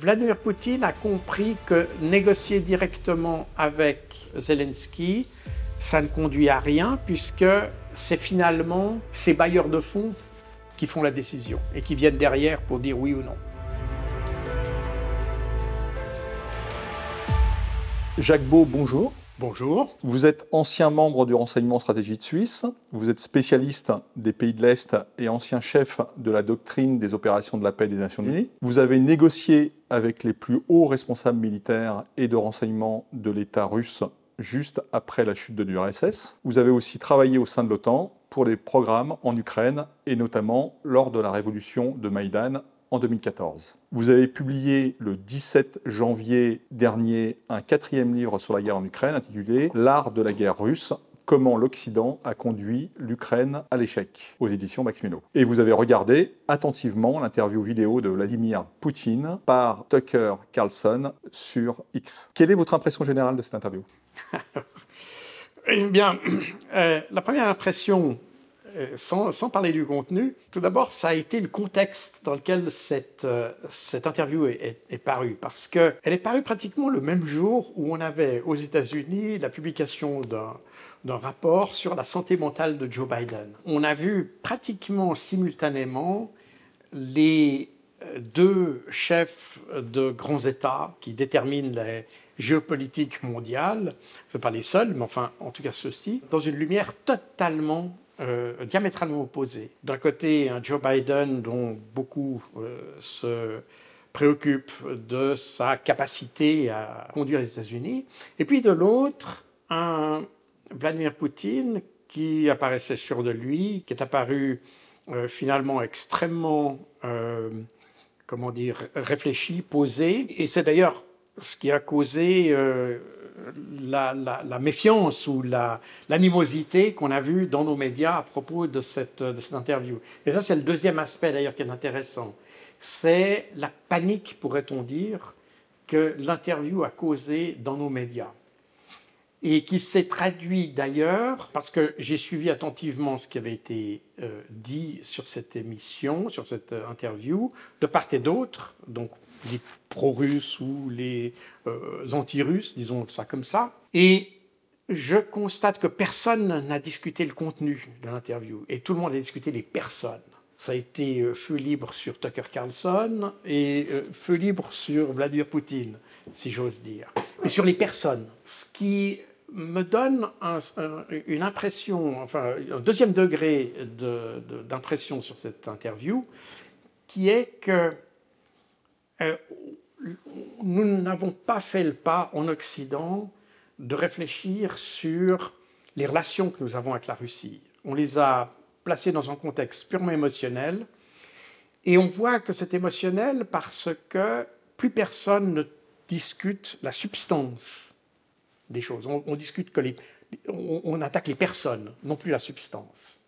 Vladimir Poutine a compris que négocier directement avec Zelensky, ça ne conduit à rien puisque c'est finalement ces bailleurs de fonds qui font la décision et qui viennent derrière pour dire oui ou non. Jacques Beau, bonjour. Bonjour. Vous êtes ancien membre du renseignement stratégique suisse, vous êtes spécialiste des pays de l'Est et ancien chef de la doctrine des opérations de la paix des Nations Unies. Vous avez négocié avec les plus hauts responsables militaires et de renseignement de l'État russe juste après la chute de l'URSS. Vous avez aussi travaillé au sein de l'OTAN pour des programmes en Ukraine et notamment lors de la révolution de Maïdan en 2014. Vous avez publié le 17 janvier dernier un quatrième livre sur la guerre en Ukraine intitulé L'art de la guerre russe, comment l'Occident a conduit l'Ukraine à l'échec aux éditions Maximino. Et vous avez regardé attentivement l'interview vidéo de Vladimir Poutine par Tucker Carlson sur X. Quelle est votre impression générale de cette interview? Eh bien, euh, la première impression euh, sans, parler du contenu, tout d'abord, ça a été le contexte dans lequel cette, euh, cette interview est, parue, parce qu'elle est parue pratiquement le même jour où on avait aux États-Unis la publication d'un rapport sur la santé mentale de Joe Biden. On a vu pratiquement simultanément les euh, deux chefs de grands États qui déterminent les géopolitiques mondiales, ce pas les seuls, mais enfin en tout cas ceux-ci, dans une lumière totalement euh, diamétralement opposés. D'un côté, un Joe Biden dont beaucoup euh, se préoccupent de sa capacité à conduire les États-Unis, et puis de l'autre, un Vladimir Poutine qui apparaissait sûr de lui, qui est apparu euh, finalement extrêmement, comment dire, réfléchi, posé, et c'est d'ailleurs ce qui a causé la, méfiance ou l'animosité qu'on a vue dans nos médias à propos de cette, interview. Et ça, c'est le deuxième aspect d'ailleurs qui est intéressant. C'est la panique, pourrait-on dire, que l'interview a causé dans nos médias. Et qui s'est traduit d'ailleurs, parce que j'ai suivi attentivement ce qui avait été euh, dit sur cette émission, sur cette euh, interview, de part et d'autre, donc les pro-russes ou les euh, anti-russes, disons ça comme ça. Et je constate que personne n'a discuté le contenu de l'interview et tout le monde a discuté les personnes. Ça a été euh, feu libre sur Tucker Carlson et euh, feu libre sur Vladimir Poutine, si j'ose dire. Mais sur les personnes, ce qui me donne une impression, enfin un deuxième degré d'impression sur cette interview, qui est que euh, nous n'avons pas fait le pas en Occident de réfléchir sur les relations que nous avons avec la Russie. On les a placées dans un contexte purement émotionnel et on voit que c'est émotionnel parce que plus personne ne discute la substance des choses. On, discute que les, on, attaque les personnes, non plus la substance.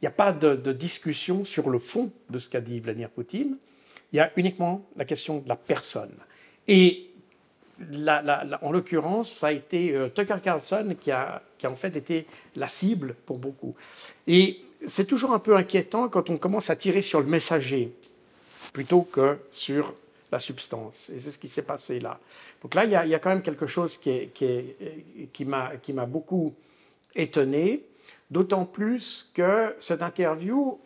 Il n'y a pas de, de discussion sur le fond de ce qu'a dit Vladimir Poutine. Il y a uniquement la question de la personne. Et en l'occurrence, ça a été euh, Tucker Carlson qui a, en fait été la cible pour beaucoup. Et c'est toujours un peu inquiétant quand on commence à tirer sur le messager plutôt que sur la substance. Et c'est ce qui s'est passé là. Donc là, il y, a, quand même quelque chose qui, qui m'a beaucoup étonné, d'autant plus que cette interview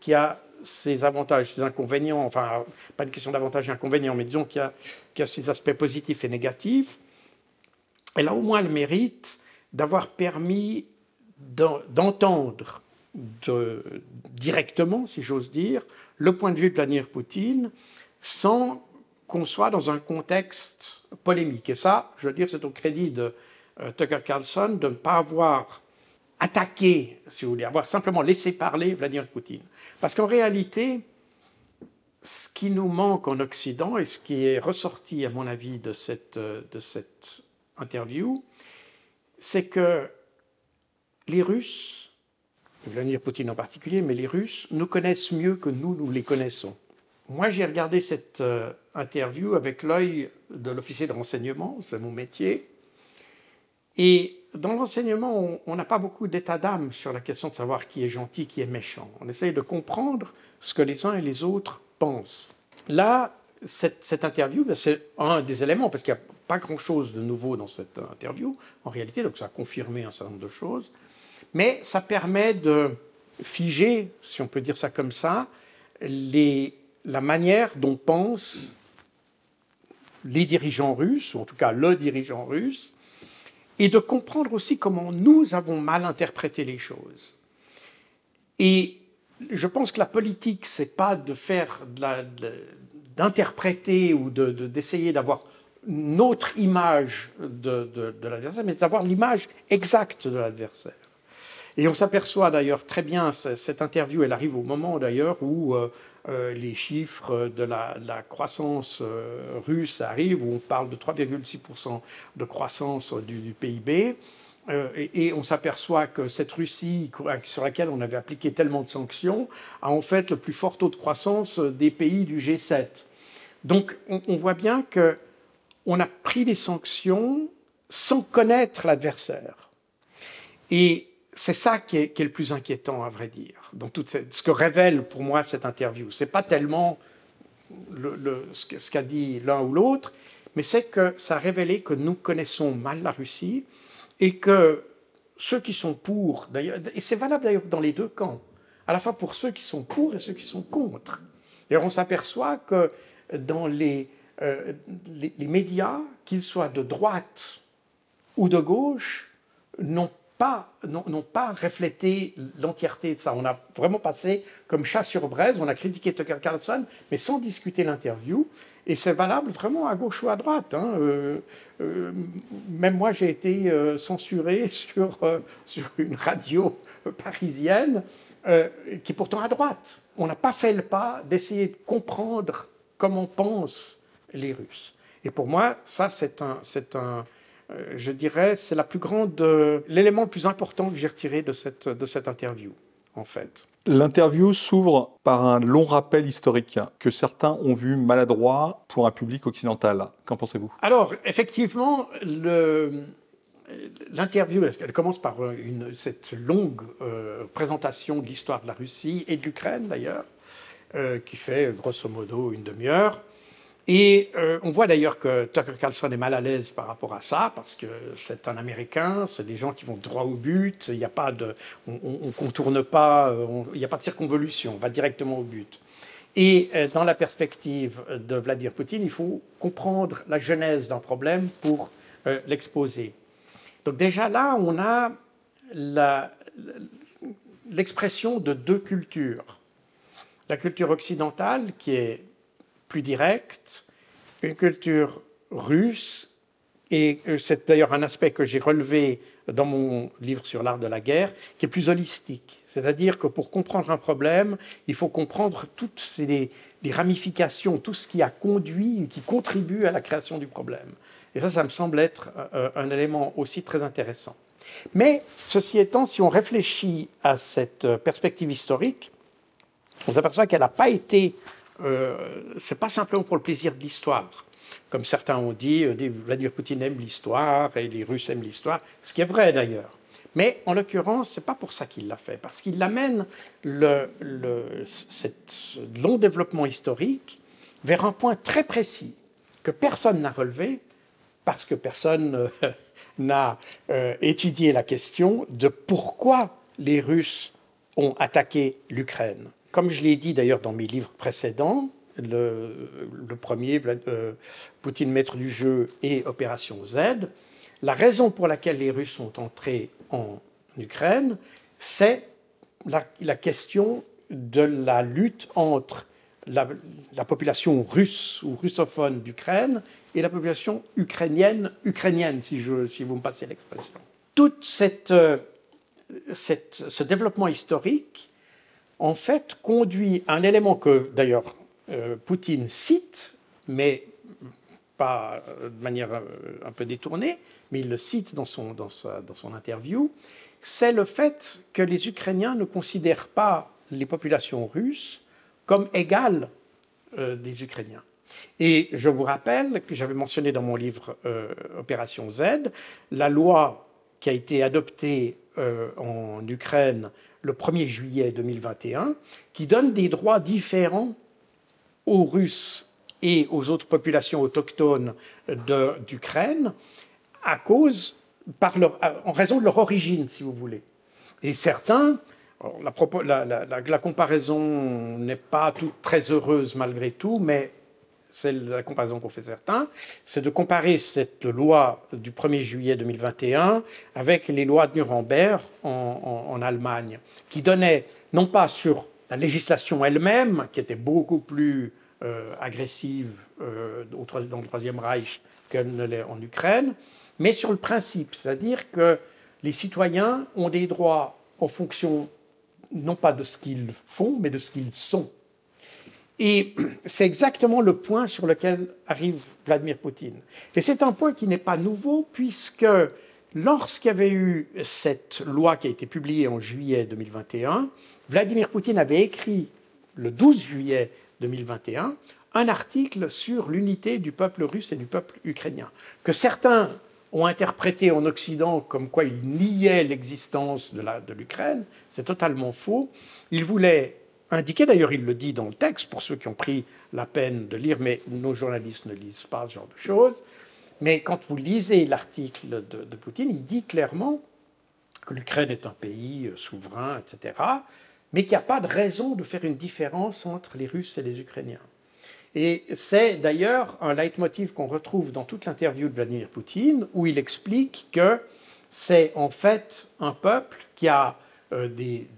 qui a ses avantages, ses inconvénients, enfin, pas une question d'avantages et inconvénients, mais disons qu'il y, a ses aspects positifs et négatifs, elle a au moins le mérite d'avoir permis d'entendre directement, si j'ose dire, le point de vue de Vladimir Poutine sans qu'on soit dans un contexte polémique. Et ça, je veux dire, c'est au crédit de euh, Tucker Carlson de ne pas avoir attaquer, si vous voulez, avoir simplement laissé parler Vladimir Poutine. Parce qu'en réalité, ce qui nous manque en Occident et ce qui est ressorti, à mon avis, de cette, cette interview, c'est que les Russes, Vladimir Poutine en particulier, mais les Russes nous connaissent mieux que nous, nous les connaissons. Moi, j'ai regardé cette euh, interview avec l'œil de l'officier de renseignement, c'est mon métier, et dans l'enseignement, on n'a pas beaucoup d'état d'âme sur la question de savoir qui est gentil, qui est méchant. On essaye de comprendre ce que les uns et les autres pensent. Là, cette, interview, ben, c'est un des éléments, parce qu'il n'y a pas grand-chose de nouveau dans cette interview, en réalité, donc ça a confirmé un certain nombre de choses, mais ça permet de figer, si on peut dire ça comme ça, la manière dont pensent les dirigeants russes, ou en tout cas le dirigeant russe, et de comprendre aussi comment nous avons mal interprété les choses. Et je pense que la politique, c'est pas de faire d'interpréter ou d'essayer d'avoir une autre image de, de l'adversaire, mais d'avoir l'image exacte de l'adversaire. Et on s'aperçoit d'ailleurs très bien, cette interview, elle arrive au moment d'ailleurs où euh, euh, les chiffres de la, croissance euh, russe arrivent, où on parle de 3,6% de croissance du, PIB. et, on s'aperçoit que cette Russie, sur laquelle on avait appliqué tellement de sanctions, a en fait le plus fort taux de croissance des pays du G7. Donc on, voit bien que on a pris des sanctions sans connaître l'adversaire. Et c'est ça qui est, le plus inquiétant, à vrai dire. Donc, tout ce que révèle pour moi cette interview, c'est pas tellement ce qu'a dit l'un ou l'autre, mais c'est que ça a révélé que nous connaissons mal la Russie et que ceux qui sont pour, et c'est valable d'ailleurs dans les deux camps, à la fois pour ceux qui sont pour et ceux qui sont contre. D'ailleurs, on s'aperçoit que dans les, euh, les médias, qu'ils soient de droite ou de gauche, n'ont n'ont pas reflété l'entièreté de ça. On a vraiment passé comme chat sur braise, on a critiqué Tucker Carlson, mais sans discuter l'interview. Et c'est valable vraiment à gauche ou à droite. Hein. Euh, euh, même moi, j'ai été euh, censuré sur, sur une radio parisienne qui est pourtant à droite. On n'a pas fait le pas d'essayer de comprendre comment pensent les Russes. Et pour moi, ça, c'est un, un, euh, je dirais, c'est la plus grande, euh, l'élément le plus important que j'ai retiré de cette, de cette interview, en fait. L'interview s'ouvre par un long rappel historique que certains ont vu maladroit pour un public occidental. Qu'en pensez-vous? Alors, effectivement, l'interview, elle commence par une, cette longue euh, présentation de l'histoire de la Russie et de l'Ukraine, d'ailleurs, qui fait grosso modo une demi-heure. Et euh, on voit d'ailleurs que Tucker Carlson est mal à l'aise par rapport à ça, parce que c'est un Américain, c'est des gens qui vont droit au but, il n'y a pas de, on, ne contourne pas, euh, il n'y a pas de circonvolution, on va directement au but. Et euh, dans la perspective de Vladimir Poutine, il faut comprendre la genèse d'un problème pour l'exposer. Donc déjà là, on a l'expression de deux cultures. La culture occidentale qui est plus directe, une culture russe, et euh, c'est d'ailleurs un aspect que j'ai relevé dans mon livre sur l'art de la guerre, qui est plus holistique. C'est-à-dire que pour comprendre un problème, il faut comprendre toutes les, ramifications, tout ce qui a conduit, qui contribue à la création du problème. Et ça, ça me semble être euh, un élément aussi très intéressant. Mais ceci étant, si on réfléchit à cette euh, perspective historique, on s'aperçoit qu'elle n'a pas été euh, c'est pas simplement pour le plaisir de l'histoire. Comme certains ont dit, euh, Vladimir Poutine aime l'histoire et les Russes aiment l'histoire, ce qui est vrai d'ailleurs. Mais en l'occurrence, c'est pas pour ça qu'il l'a fait, parce qu'il amène le, cet long développement historique vers un point très précis que personne n'a relevé, parce que personne euh, n'a euh, étudié la question de pourquoi les Russes ont attaqué l'Ukraine. Comme je l'ai dit d'ailleurs dans mes livres précédents, le, premier, euh, Poutine maître du jeu et Opération Z, la raison pour laquelle les Russes sont entrés en Ukraine, c'est la, question de la lutte entre la, population russe ou russophone d'Ukraine et la population ukrainienne, ukrainienne, si, je, si vous me passez l'expression. Tout euh, ce développement historique en fait, conduit un élément que, d'ailleurs, euh, Poutine cite, mais pas de manière euh, un peu détournée, mais il le cite dans son, dans dans son interview, c'est le fait que les Ukrainiens ne considèrent pas les populations russes comme égales euh, des Ukrainiens. Et je vous rappelle que j'avais mentionné dans mon livre Opération Z, la loi qui a été adoptée en Ukraine le 1er juillet 2021, qui donne des droits différents aux Russes et aux autres populations autochtones d'Ukraine à cause, par leur, en raison de leur origine, si vous voulez. Et certains, la, comparaison n'est pas très heureuse malgré tout, mais c'est la comparaison qu'ont fait certains, c'est de comparer cette loi du 1er juillet 2021 avec les lois de Nuremberg en, Allemagne, qui donnaient, non pas sur la législation elle-même, qui était beaucoup plus euh, agressive euh, dans le Troisième Reich qu'elle ne l'est en Ukraine, mais sur le principe, c'est-à-dire que les citoyens ont des droits en fonction non pas de ce qu'ils font, mais de ce qu'ils sont. Et c'est exactement le point sur lequel arrive Vladimir Poutine. Et c'est un point qui n'est pas nouveau, puisque lorsqu'il y avait eu cette loi qui a été publiée en juillet 2021, Vladimir Poutine avait écrit le 12 juillet 2021 un article sur l'unité du peuple russe et du peuple ukrainien, que certains ont interprété en Occident comme quoi il niait l'existence de l'Ukraine. C'est totalement faux. Il voulait indiquer, d'ailleurs il le dit dans le texte, pour ceux qui ont pris la peine de lire, mais nos journalistes ne lisent pas ce genre de choses, mais quand vous lisez l'article de, Poutine, il dit clairement que l'Ukraine est un pays euh, souverain, etc., mais qu'il n'y a pas de raison de faire une différence entre les Russes et les Ukrainiens. Et c'est d'ailleurs un leitmotiv qu'on retrouve dans toute l'interview de Vladimir Poutine, où il explique que c'est en fait un peuple qui a des,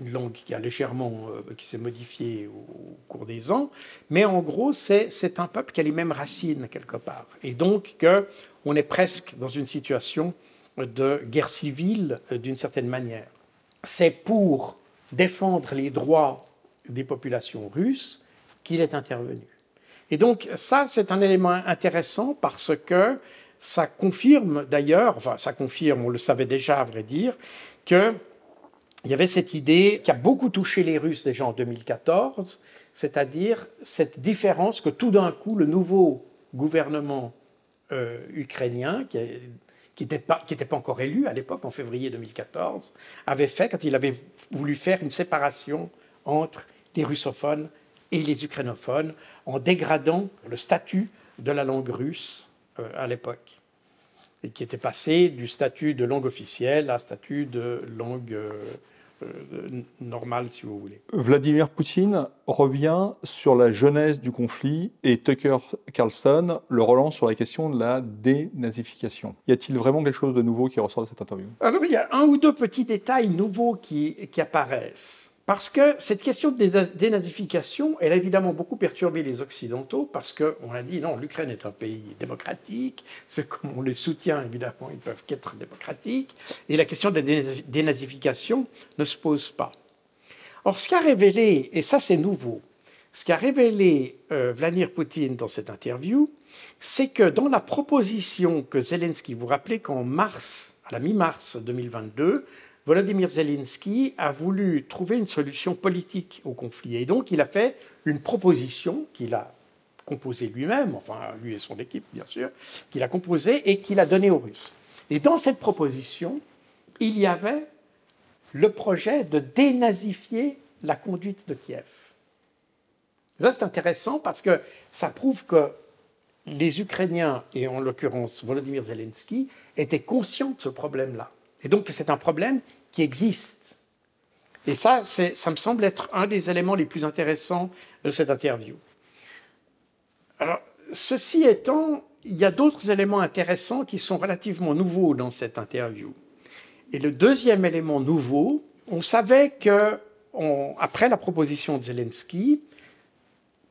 une langue qui a légèrement euh, qui s'est modifiée au, cours des ans, mais en gros, c'est un peuple qui a les mêmes racines quelque part. Et donc qu'on est presque dans une situation de guerre civile euh, d'une certaine manière. C'est pour défendre les droits des populations russes qu'il est intervenu. Et donc ça, c'est un élément intéressant parce que ça confirme d'ailleurs, enfin ça confirme, on le savait déjà à vrai dire, que il y avait cette idée qui a beaucoup touché les Russes déjà en 2014, c'est-à-dire cette différence que tout d'un coup, le nouveau gouvernement euh, ukrainien, qui n'était pas, encore élu à l'époque, en février 2014, avait fait quand il avait voulu faire une séparation entre les russophones et les ukrainophones, en dégradant le statut de la langue russe euh, à l'époque et qui était passé du statut de langue officielle à statut de langue euh, euh, normal, si vous voulez. Vladimir Poutine revient sur la genèse du conflit et Tucker Carlson le relance sur la question de la dénazification. Y a-t-il vraiment quelque chose de nouveau qui ressort de cette interview? Alors, Il y a un ou deux petits détails nouveaux qui, qui apparaissent. Parce que cette question de dénazification, elle a évidemment beaucoup perturbé les Occidentaux, parce qu'on a dit non, l'Ukraine est un pays démocratique, c'est comme on les soutient, évidemment, ils peuvent qu'être démocratiques, et la question de dénazification ne se pose pas. Or, ce qu'a révélé, et ça c'est nouveau, ce qu'a révélé euh, Vladimir Poutine dans cette interview, c'est que dans la proposition que Zelensky, vous rappelez qu'en mars, à la mi-mars 2022, Volodymyr Zelensky a voulu trouver une solution politique au conflit. Et donc, il a fait une proposition qu'il a composée lui-même, enfin, lui et son équipe, bien sûr, qu'il a composée et qu'il a donnée aux Russes. Et dans cette proposition, il y avait le projet de dénazifier la conduite de Kiev. Ça, c'est intéressant parce que ça prouve que les Ukrainiens, et en l'occurrence Volodymyr Zelensky, étaient conscients de ce problème-là. Et donc, c'est un problème qui existe. Et ça, ça me semble être un des éléments les plus intéressants de cette interview. Alors, ceci étant, il y a d'autres éléments intéressants qui sont relativement nouveaux dans cette interview. Et le deuxième élément nouveau, on savait que, après la proposition de Zelensky,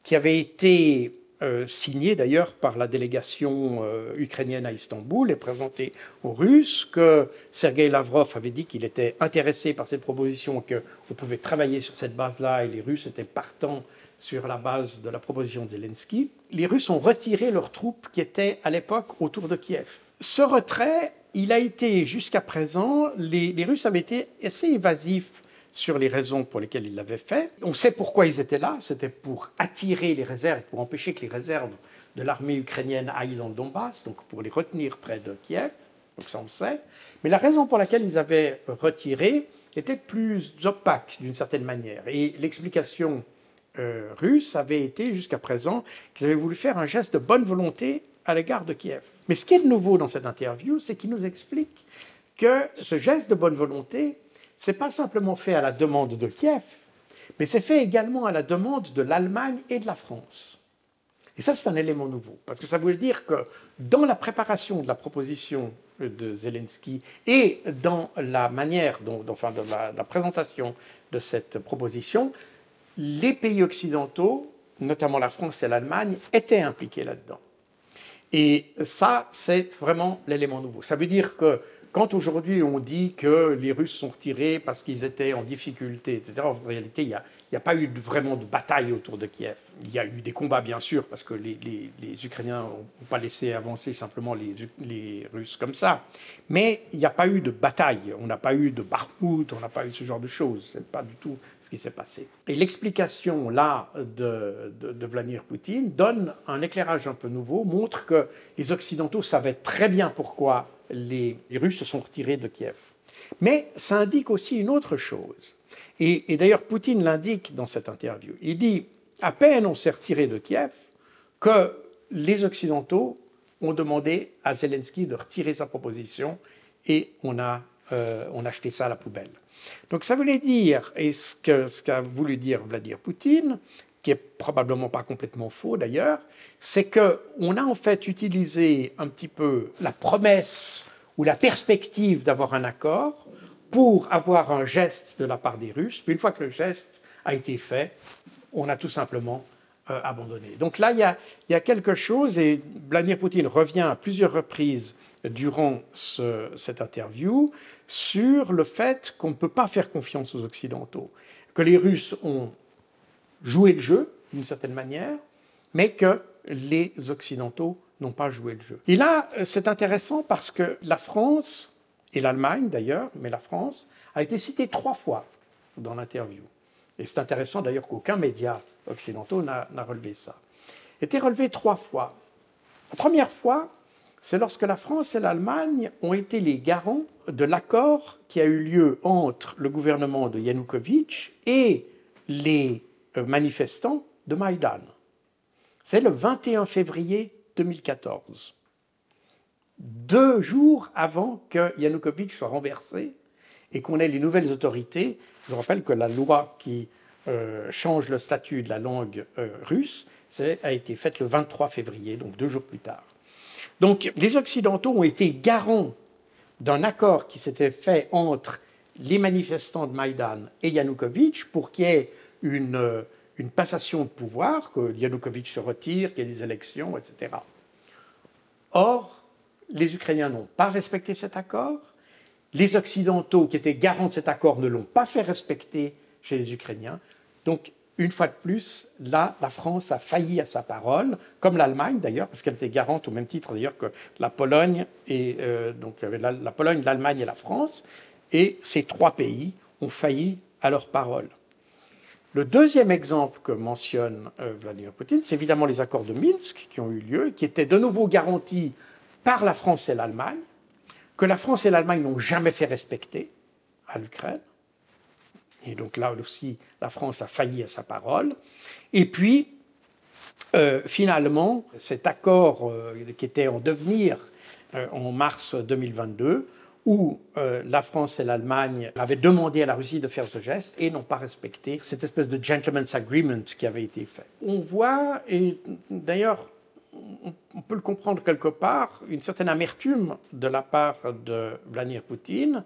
qui avait été euh, signé d'ailleurs par la délégation euh, ukrainienne à Istanbul et présenté aux Russes, que Sergei Lavrov avait dit qu'il était intéressé par cette proposition, qu'on pouvait travailler sur cette base-là et les Russes étaient partants sur la base de la proposition de Zelensky. Les Russes ont retiré leurs troupes qui étaient à l'époque autour de Kiev. Ce retrait, il a été jusqu'à présent, les Russes avaient été assez évasifs sur les raisons pour lesquelles ils l'avaient fait. On sait pourquoi ils étaient là, c'était pour attirer les réserves, pour empêcher que les réserves de l'armée ukrainienne aillent dans le Donbass, donc pour les retenir près de Kiev, donc ça on le sait. Mais la raison pour laquelle ils avaient retiré était plus opaque d'une certaine manière. Et l'explication euh, russes avait été jusqu'à présent qu'ils avaient voulu faire un geste de bonne volonté à l'égard de Kiev. Mais ce qui est de nouveau dans cette interview, c'est qu'il nous explique que ce geste de bonne volonté, c'est pas simplement fait à la demande de Kiev, mais c'est fait également à la demande de l'Allemagne et de la France. Et ça, c'est un élément nouveau, parce que ça veut dire que dans la préparation de la proposition de Zelensky et dans la manière, enfin, de la, présentation de cette proposition, les pays occidentaux, notamment la France et l'Allemagne, étaient impliqués là-dedans. Et ça, c'est vraiment l'élément nouveau. Ça veut dire que quand aujourd'hui on dit que les Russes sont retirés parce qu'ils étaient en difficulté, etc., en réalité, il y a, n'y a pas eu vraiment de bataille autour de Kiev. Il y a eu des combats, bien sûr, parce que les, Ukrainiens n'ont pas laissé avancer simplement les, Russes comme ça. Mais il n'y a pas eu de bataille. On n'a pas eu de Bakhmut, on n'a pas eu ce genre de choses. Ce n'est pas du tout ce qui s'est passé. Et l'explication, là, de, de, Vladimir Poutine donne un éclairage un peu nouveau, montre que les Occidentaux savaient très bien pourquoi les Russes se sont retirés de Kiev. Mais ça indique aussi une autre chose et, d'ailleurs, Poutine l'indique dans cette interview. Il dit, à peine on s'est retiré de Kiev, que les Occidentaux ont demandé à Zelensky de retirer sa proposition et on a, euh, on a acheté ça à la poubelle. Donc ça voulait dire, et ce qu'a voulu dire Vladimir Poutine, qui est probablement pas complètement faux d'ailleurs, c'est qu'on a en fait utilisé un petit peu la promesse ou la perspective d'avoir un accord pour avoir un geste de la part des Russes. Puis une fois que le geste a été fait, on a tout simplement euh, abandonné. Donc là, il y, a, quelque chose, et Vladimir Poutine revient à plusieurs reprises durant cette interview sur le fait qu'on ne peut pas faire confiance aux Occidentaux, que les Russes ont joué le jeu d'une certaine manière, mais que les Occidentaux n'ont pas joué le jeu. Et là, c'est intéressant parce que la France et l'Allemagne d'ailleurs, mais la France, a été citée trois fois dans l'interview. Et c'est intéressant d'ailleurs qu'aucun média occidental n'a relevé ça. Était relevé trois fois. La première fois, c'est lorsque la France et l'Allemagne ont été les garants de l'accord qui a eu lieu entre le gouvernement de Yanukovych et les euh, manifestants de Maïdan. C'est le 21 février 2014 deux jours avant que Yanukovych soit renversé et qu'on ait les nouvelles autorités. Je rappelle que la loi qui euh, change le statut de la langue euh, russe a été faite le 23 février, donc deux jours plus tard. Donc les Occidentaux ont été garants d'un accord qui s'était fait entre les manifestants de Maïdan et Yanukovych pour qu'il y ait une, euh, une passation de pouvoir, que Yanukovych se retire, qu'il y ait des élections, etc. Or, les Ukrainiens n'ont pas respecté cet accord. Les Occidentaux, qui étaient garants de cet accord, ne l'ont pas fait respecter chez les Ukrainiens. Donc, une fois de plus, là, la France a failli à sa parole, comme l'Allemagne d'ailleurs, parce qu'elle était garante au même titre d'ailleurs que la Pologne, et, euh, donc la, la Pologne, l'Allemagne et la France. Et ces trois pays ont failli à leur parole. Le deuxième exemple que mentionne euh, Vladimir Poutine, c'est évidemment les accords de Minsk qui ont eu lieu, qui étaient de nouveau garantis par la France et l'Allemagne, que la France et l'Allemagne n'ont jamais fait respecter à l'Ukraine. Et donc là aussi, la France a failli à sa parole. Et puis, euh, finalement, cet accord euh, qui était en devenir euh, en mars 2022, où la France et l'Allemagne avaient demandé à la Russie de faire ce geste et n'ont pas respecté cette espèce de gentleman's agreement qui avait été fait. On voit, et d'ailleurs, on peut le comprendre quelque part, une certaine amertume de la part de Vladimir Poutine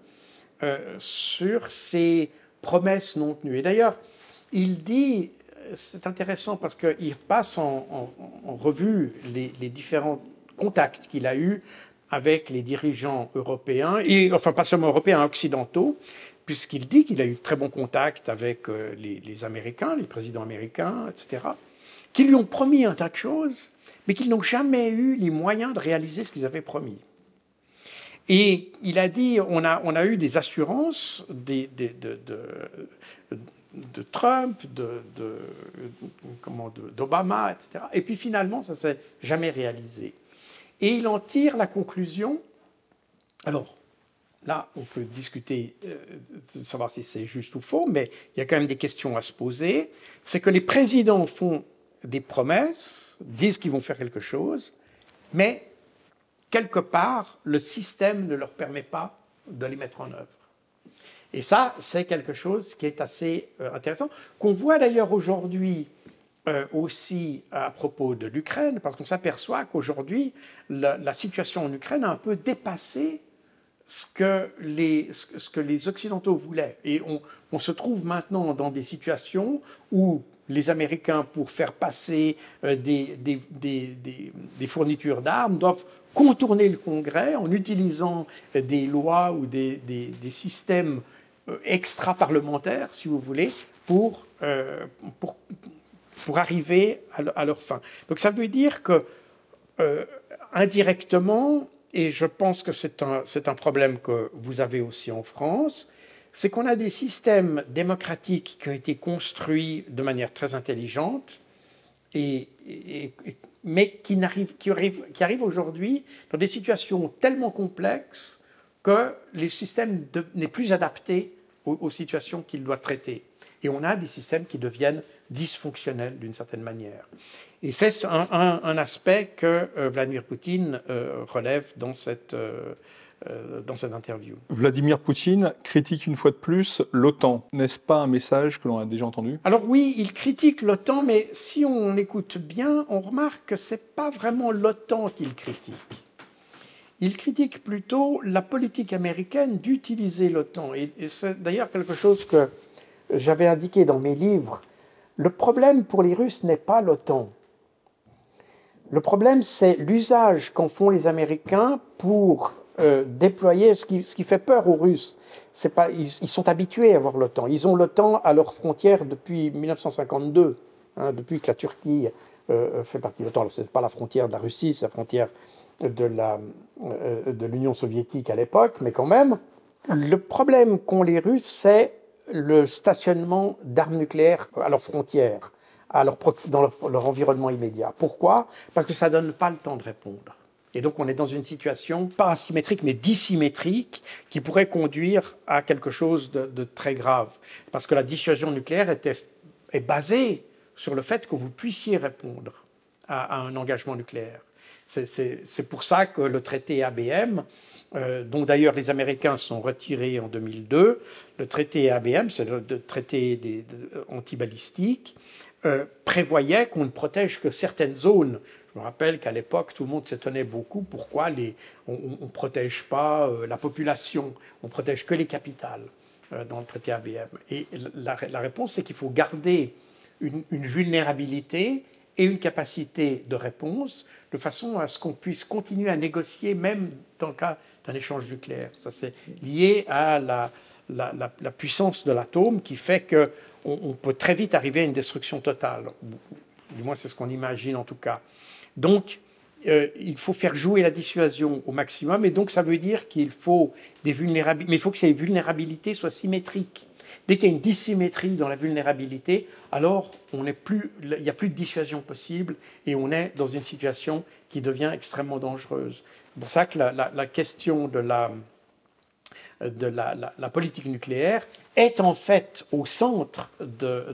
euh, sur ces promesses non tenues. Et d'ailleurs, il dit, c'est intéressant parce qu'il passe en, revue les, les, différents contacts qu'il a eus avec les dirigeants européens, et enfin pas seulement européens, occidentaux, puisqu'il dit qu'il a eu très bons contacts avec euh, les, les Américains, les présidents américains, etc., qui lui ont promis un tas de choses mais qu'ils n'ont jamais eu les moyens de réaliser ce qu'ils avaient promis. Et il a dit, on a, eu des assurances de, de, Trump, d'Obama, etc. Et puis finalement, ça ne s'est jamais réalisé. Et il en tire la conclusion, alors, là, on peut discuter euh, de savoir si c'est juste ou faux, mais il y a quand même des questions à se poser. C'est que les présidents font des promesses, disent qu'ils vont faire quelque chose, mais quelque part, le système ne leur permet pas de les mettre en œuvre. Et ça, c'est quelque chose qui est assez euh, intéressant, qu'on voit d'ailleurs aujourd'hui euh, aussi à propos de l'Ukraine, parce qu'on s'aperçoit qu'aujourd'hui, la, situation en Ukraine a un peu dépassé ce que les, ce que les Occidentaux voulaient. Et on, on, se trouve maintenant dans des situations où les Américains, pour faire passer euh, des, des, des, des, fournitures d'armes, doivent contourner le Congrès en utilisant des lois ou des, systèmes euh, extra-parlementaires, si vous voulez, pour, pour, pour arriver à, leur fin. Donc ça veut dire que euh, indirectement, et je pense que c'est un, problème que vous avez aussi en France, c'est qu'on a des systèmes démocratiques qui ont été construits de manière très intelligente, mais qui, arrivent, aujourd'hui dans des situations tellement complexes que le système n'est plus adapté aux, aux situations qu'il doit traiter. Et on a des systèmes qui deviennent dysfonctionnel d'une certaine manière. Et c'est un, aspect que euh, Vladimir Poutine euh, relève dans cette, euh, dans cette interview. Vladimir Poutine critique une fois de plus l'OTAN. N'est-ce pas un message que l'on a déjà entendu? Alors oui, il critique l'OTAN, mais si on écoute bien, on remarque que ce n'est pas vraiment l'OTAN qu'il critique. Il critique plutôt la politique américaine d'utiliser l'OTAN. et c'est d'ailleurs quelque chose que j'avais indiqué dans mes livres le problème pour les Russes n'est pas l'OTAN. Le problème, c'est l'usage qu'en font les Américains pour euh, déployer ce qui, fait peur aux Russes. Ils, sont habitués à voir l'OTAN. Ils ont l'OTAN à leurs frontières depuis 1952, hein, depuis que la Turquie euh, fait partie de l'OTAN. Ce n'est pas la frontière de la Russie, c'est la frontière de euh, l'Union soviétique à l'époque, mais quand même. Le problème qu'ont les Russes, c'est le stationnement d'armes nucléaires à leurs frontières, dans leur, environnement immédiat. Pourquoi? Parce que ça ne donne pas le temps de répondre. Et donc on est dans une situation pas asymétrique mais dissymétrique qui pourrait conduire à quelque chose de, très grave. Parce que la dissuasion nucléaire était, est basée sur le fait que vous puissiez répondre à, à un engagement nucléaire. C'est pour ça que le traité ABM euh, dont d'ailleurs les Américains sont retirés en 2002. Le traité ABM, c'est le, traité antibalistique, euh, prévoyait qu'on ne protège que certaines zones. Je me rappelle qu'à l'époque, tout le monde s'étonnait beaucoup pourquoi on ne protège pas euh, la population, on protège que les capitales dans le traité ABM. Et la, réponse, c'est qu'il faut garder une, une vulnérabilité et une capacité de réponse de façon à ce qu'on puisse continuer à négocier même dans le cas d'un échange nucléaire. Ça, c'est lié à la, la, puissance de l'atome qui fait qu'on on peut très vite arriver à une destruction totale. Du moins, c'est ce qu'on imagine en tout cas. Donc, euh, il faut faire jouer la dissuasion au maximum, et donc ça veut dire qu'il faut des vulnérabilités, mais il faut que ces vulnérabilités soient symétriques. Dès qu'il y a une dissymétrie dans la vulnérabilité, alors il n'y a plus de dissuasion possible et on est dans une situation qui devient extrêmement dangereuse. C'est pour ça que la, question de, la, de la, politique nucléaire est en fait au centre de,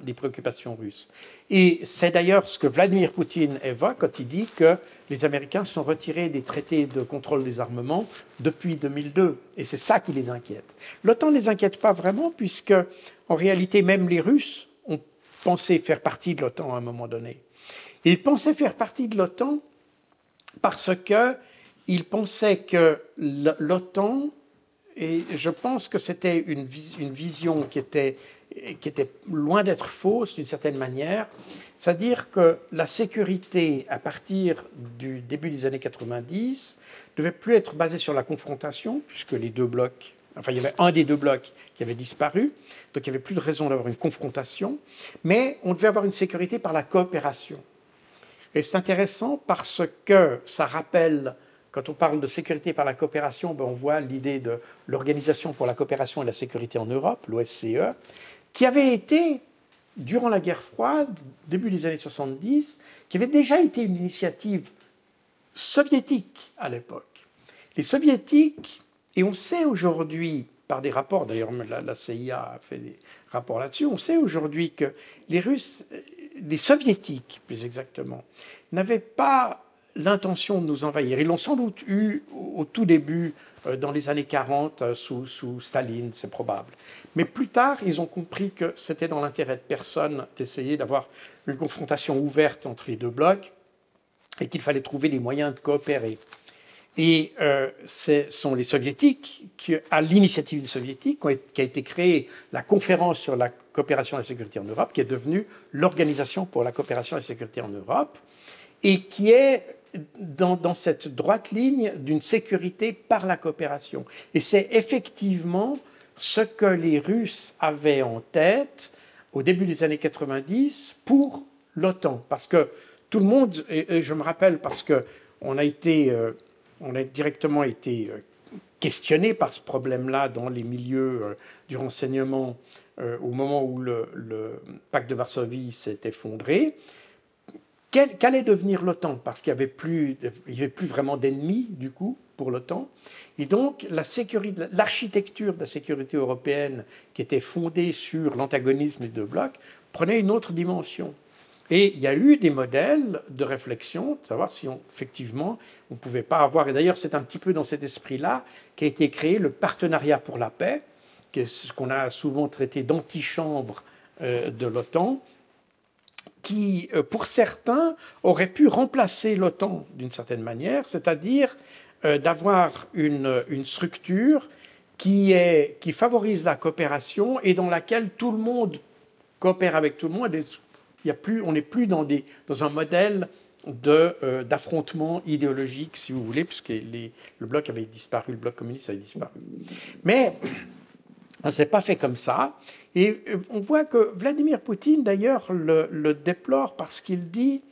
des préoccupations russes. Et c'est d'ailleurs ce que Vladimir Poutine évoque quand il dit que les Américains sont retirés des traités de contrôle des armements depuis 2002. Et c'est ça qui les inquiète. L'OTAN ne les inquiète pas vraiment, puisque en réalité, même les Russes ont pensé faire partie de l'OTAN à un moment donné. Ils pensaient faire partie de l'OTAN parce qu'ils pensaient que l'OTAN, et je pense que c'était une, vision qui était qui était loin d'être fausse d'une certaine manière, c'est-à-dire que la sécurité, à partir du début des années 90, devait plus être basée sur la confrontation, puisque les deux blocs, enfin il y avait un des deux blocs qui avait disparu, donc il n'y avait plus de raison d'avoir une confrontation, mais on devait avoir une sécurité par la coopération. Et c'est intéressant parce que ça rappelle quand on parle de sécurité par la coopération, ben on voit l'idée de l'Organisation pour la coopération et la sécurité en Europe, l'OSCE, qui avait été, durant la guerre froide, début des années 70, qui avait déjà été une initiative soviétique à l'époque. Les soviétiques Et on sait aujourd'hui, par des rapports, d'ailleurs la, CIA a fait des rapports là-dessus, on sait aujourd'hui que les Russes, les Soviétiques plus exactement, n'avaient pas l'intention de nous envahir. Ils l'ont sans doute eu au tout début, euh, dans les années 40, euh, sous, sous Staline, c'est probable. Mais plus tard, ils ont compris que c'était dans l'intérêt de personne d'essayer d'avoir une confrontation ouverte entre les deux blocs et qu'il fallait trouver des moyens de coopérer. Et euh, ce sont les soviétiques, qui, à l'initiative des soviétiques, qui a été créée la conférence sur la coopération et la sécurité en Europe, qui est devenue l'Organisation pour la coopération et la sécurité en Europe, et qui est dans, cette droite ligne d'une sécurité par la coopération. Et c'est effectivement ce que les Russes avaient en tête au début des années 90 pour l'OTAN. Parce que tout le monde, et, je me rappelle parce que on a été, euh, a directement été euh, questionné par ce problème-là dans les milieux euh, du renseignement au moment où le, pacte de Varsovie s'est effondré. Qu'allait devenir l'OTAN? Parce qu'il n'y avait, plus, vraiment d'ennemis, du coup, pour l'OTAN. Et donc, l'architecture de la sécurité européenne, qui était fondée sur l'antagonisme des deux blocs, prenait une autre dimension. Et il y a eu des modèles de réflexion, de savoir si effectivement on ne pouvait pas avoir, et d'ailleurs c'est un petit peu dans cet esprit-là qu'a été créé le partenariat pour la paix, qui est ce qu'on a souvent traité d'antichambre euh, de l'OTAN, qui, euh, pour certains, aurait pu remplacer l'OTAN d'une certaine manière, c'est-à-dire euh, d'avoir une, une, structure qui, est, qui favorise la coopération et dans laquelle tout le monde coopère avec tout le monde il a plus, on n'est plus dans, des, dans un modèle euh, d'affrontement idéologique, si vous voulez, puisque le bloc avait disparu, le bloc communiste avait disparu. Mais ça ne s'est pas fait comme ça. Et euh, on voit que Vladimir Poutine, d'ailleurs, le, le, déplore parce qu'il dit,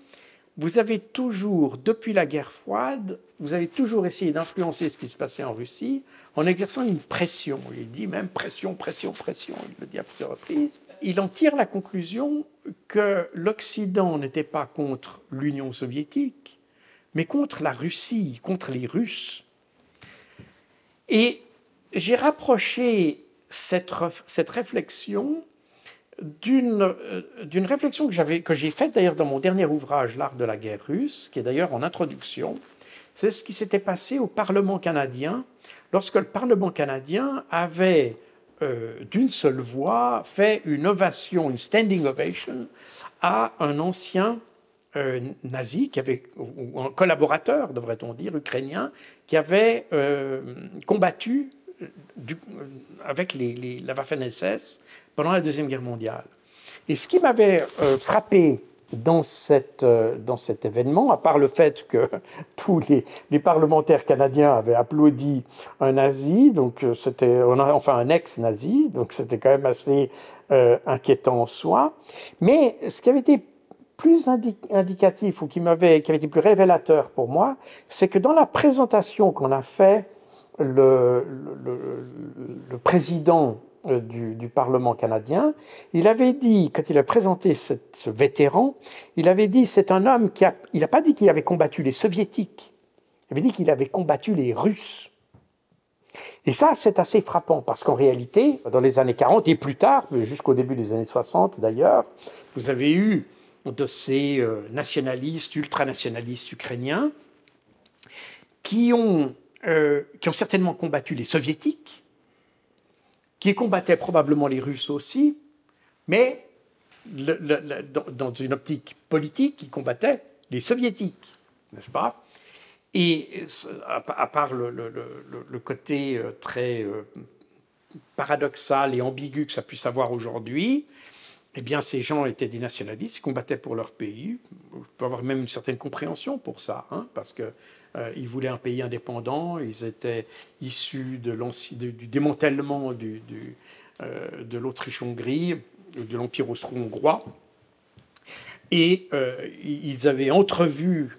vous avez toujours, depuis la guerre froide, vous avez toujours essayé d'influencer ce qui se passait en Russie en exerçant une pression. Il dit même pression, pression, pression, il le dit à plusieurs reprises. Il en tire la conclusion que l'Occident n'était pas contre l'Union soviétique, mais contre la Russie, contre les Russes. Et j'ai rapproché cette, réflexion d'une euh, réflexion que j'ai faite d'ailleurs dans mon dernier ouvrage, L'art de la guerre russe, qui est d'ailleurs en introduction. C'est ce qui s'était passé au Parlement canadien lorsque le Parlement canadien avait euh, d'une seule voix fait une ovation, une standing ovation à un ancien euh, nazi, qui avait, ou un collaborateur, devrait-on dire, ukrainien, qui avait combattu avec les, la Waffen-SS pendant la Deuxième Guerre mondiale. Et ce qui m'avait frappé dans, cette, euh, dans cet événement, à part le fait que tous les, les parlementaires canadiens avaient applaudi un nazi, donc euh, c'était, enfin un ex-nazi, donc c'était quand même assez euh, inquiétant en soi. Mais ce qui avait été plus indicatif ou qui m'avait, qui avait été plus révélateur pour moi, c'est que dans la présentation qu'on a fait, le, président euh, du, Parlement canadien, il avait dit, quand il a présenté ce, vétéran, il avait dit c'est un homme qui a, il n'a pas dit qu'il avait combattu les soviétiques, il avait dit qu'il avait combattu les Russes. Et ça, c'est assez frappant, parce qu'en réalité, dans les années 40 et plus tard, jusqu'au début des années 60 d'ailleurs, vous avez eu de ces euh, nationalistes, ultranationalistes ukrainiens, qui ont, euh, qui ont certainement combattu les soviétiques, qui combattait probablement les Russes aussi, mais dans, une optique politique, qui combattait les Soviétiques, n'est-ce pas? Et à, part le, côté euh, très euh, paradoxal et ambigu que ça puisse avoir aujourd'hui, eh bien, ces gens étaient des nationalistes, ils combattaient pour leur pays. Je peux avoir même une certaine compréhension pour ça, hein, parce que euh, ils voulaient un pays indépendant, ils étaient issus du démantèlement euh, de l'Autriche-Hongrie, de l'Empire austro-hongrois. Et euh, ils avaient entrevu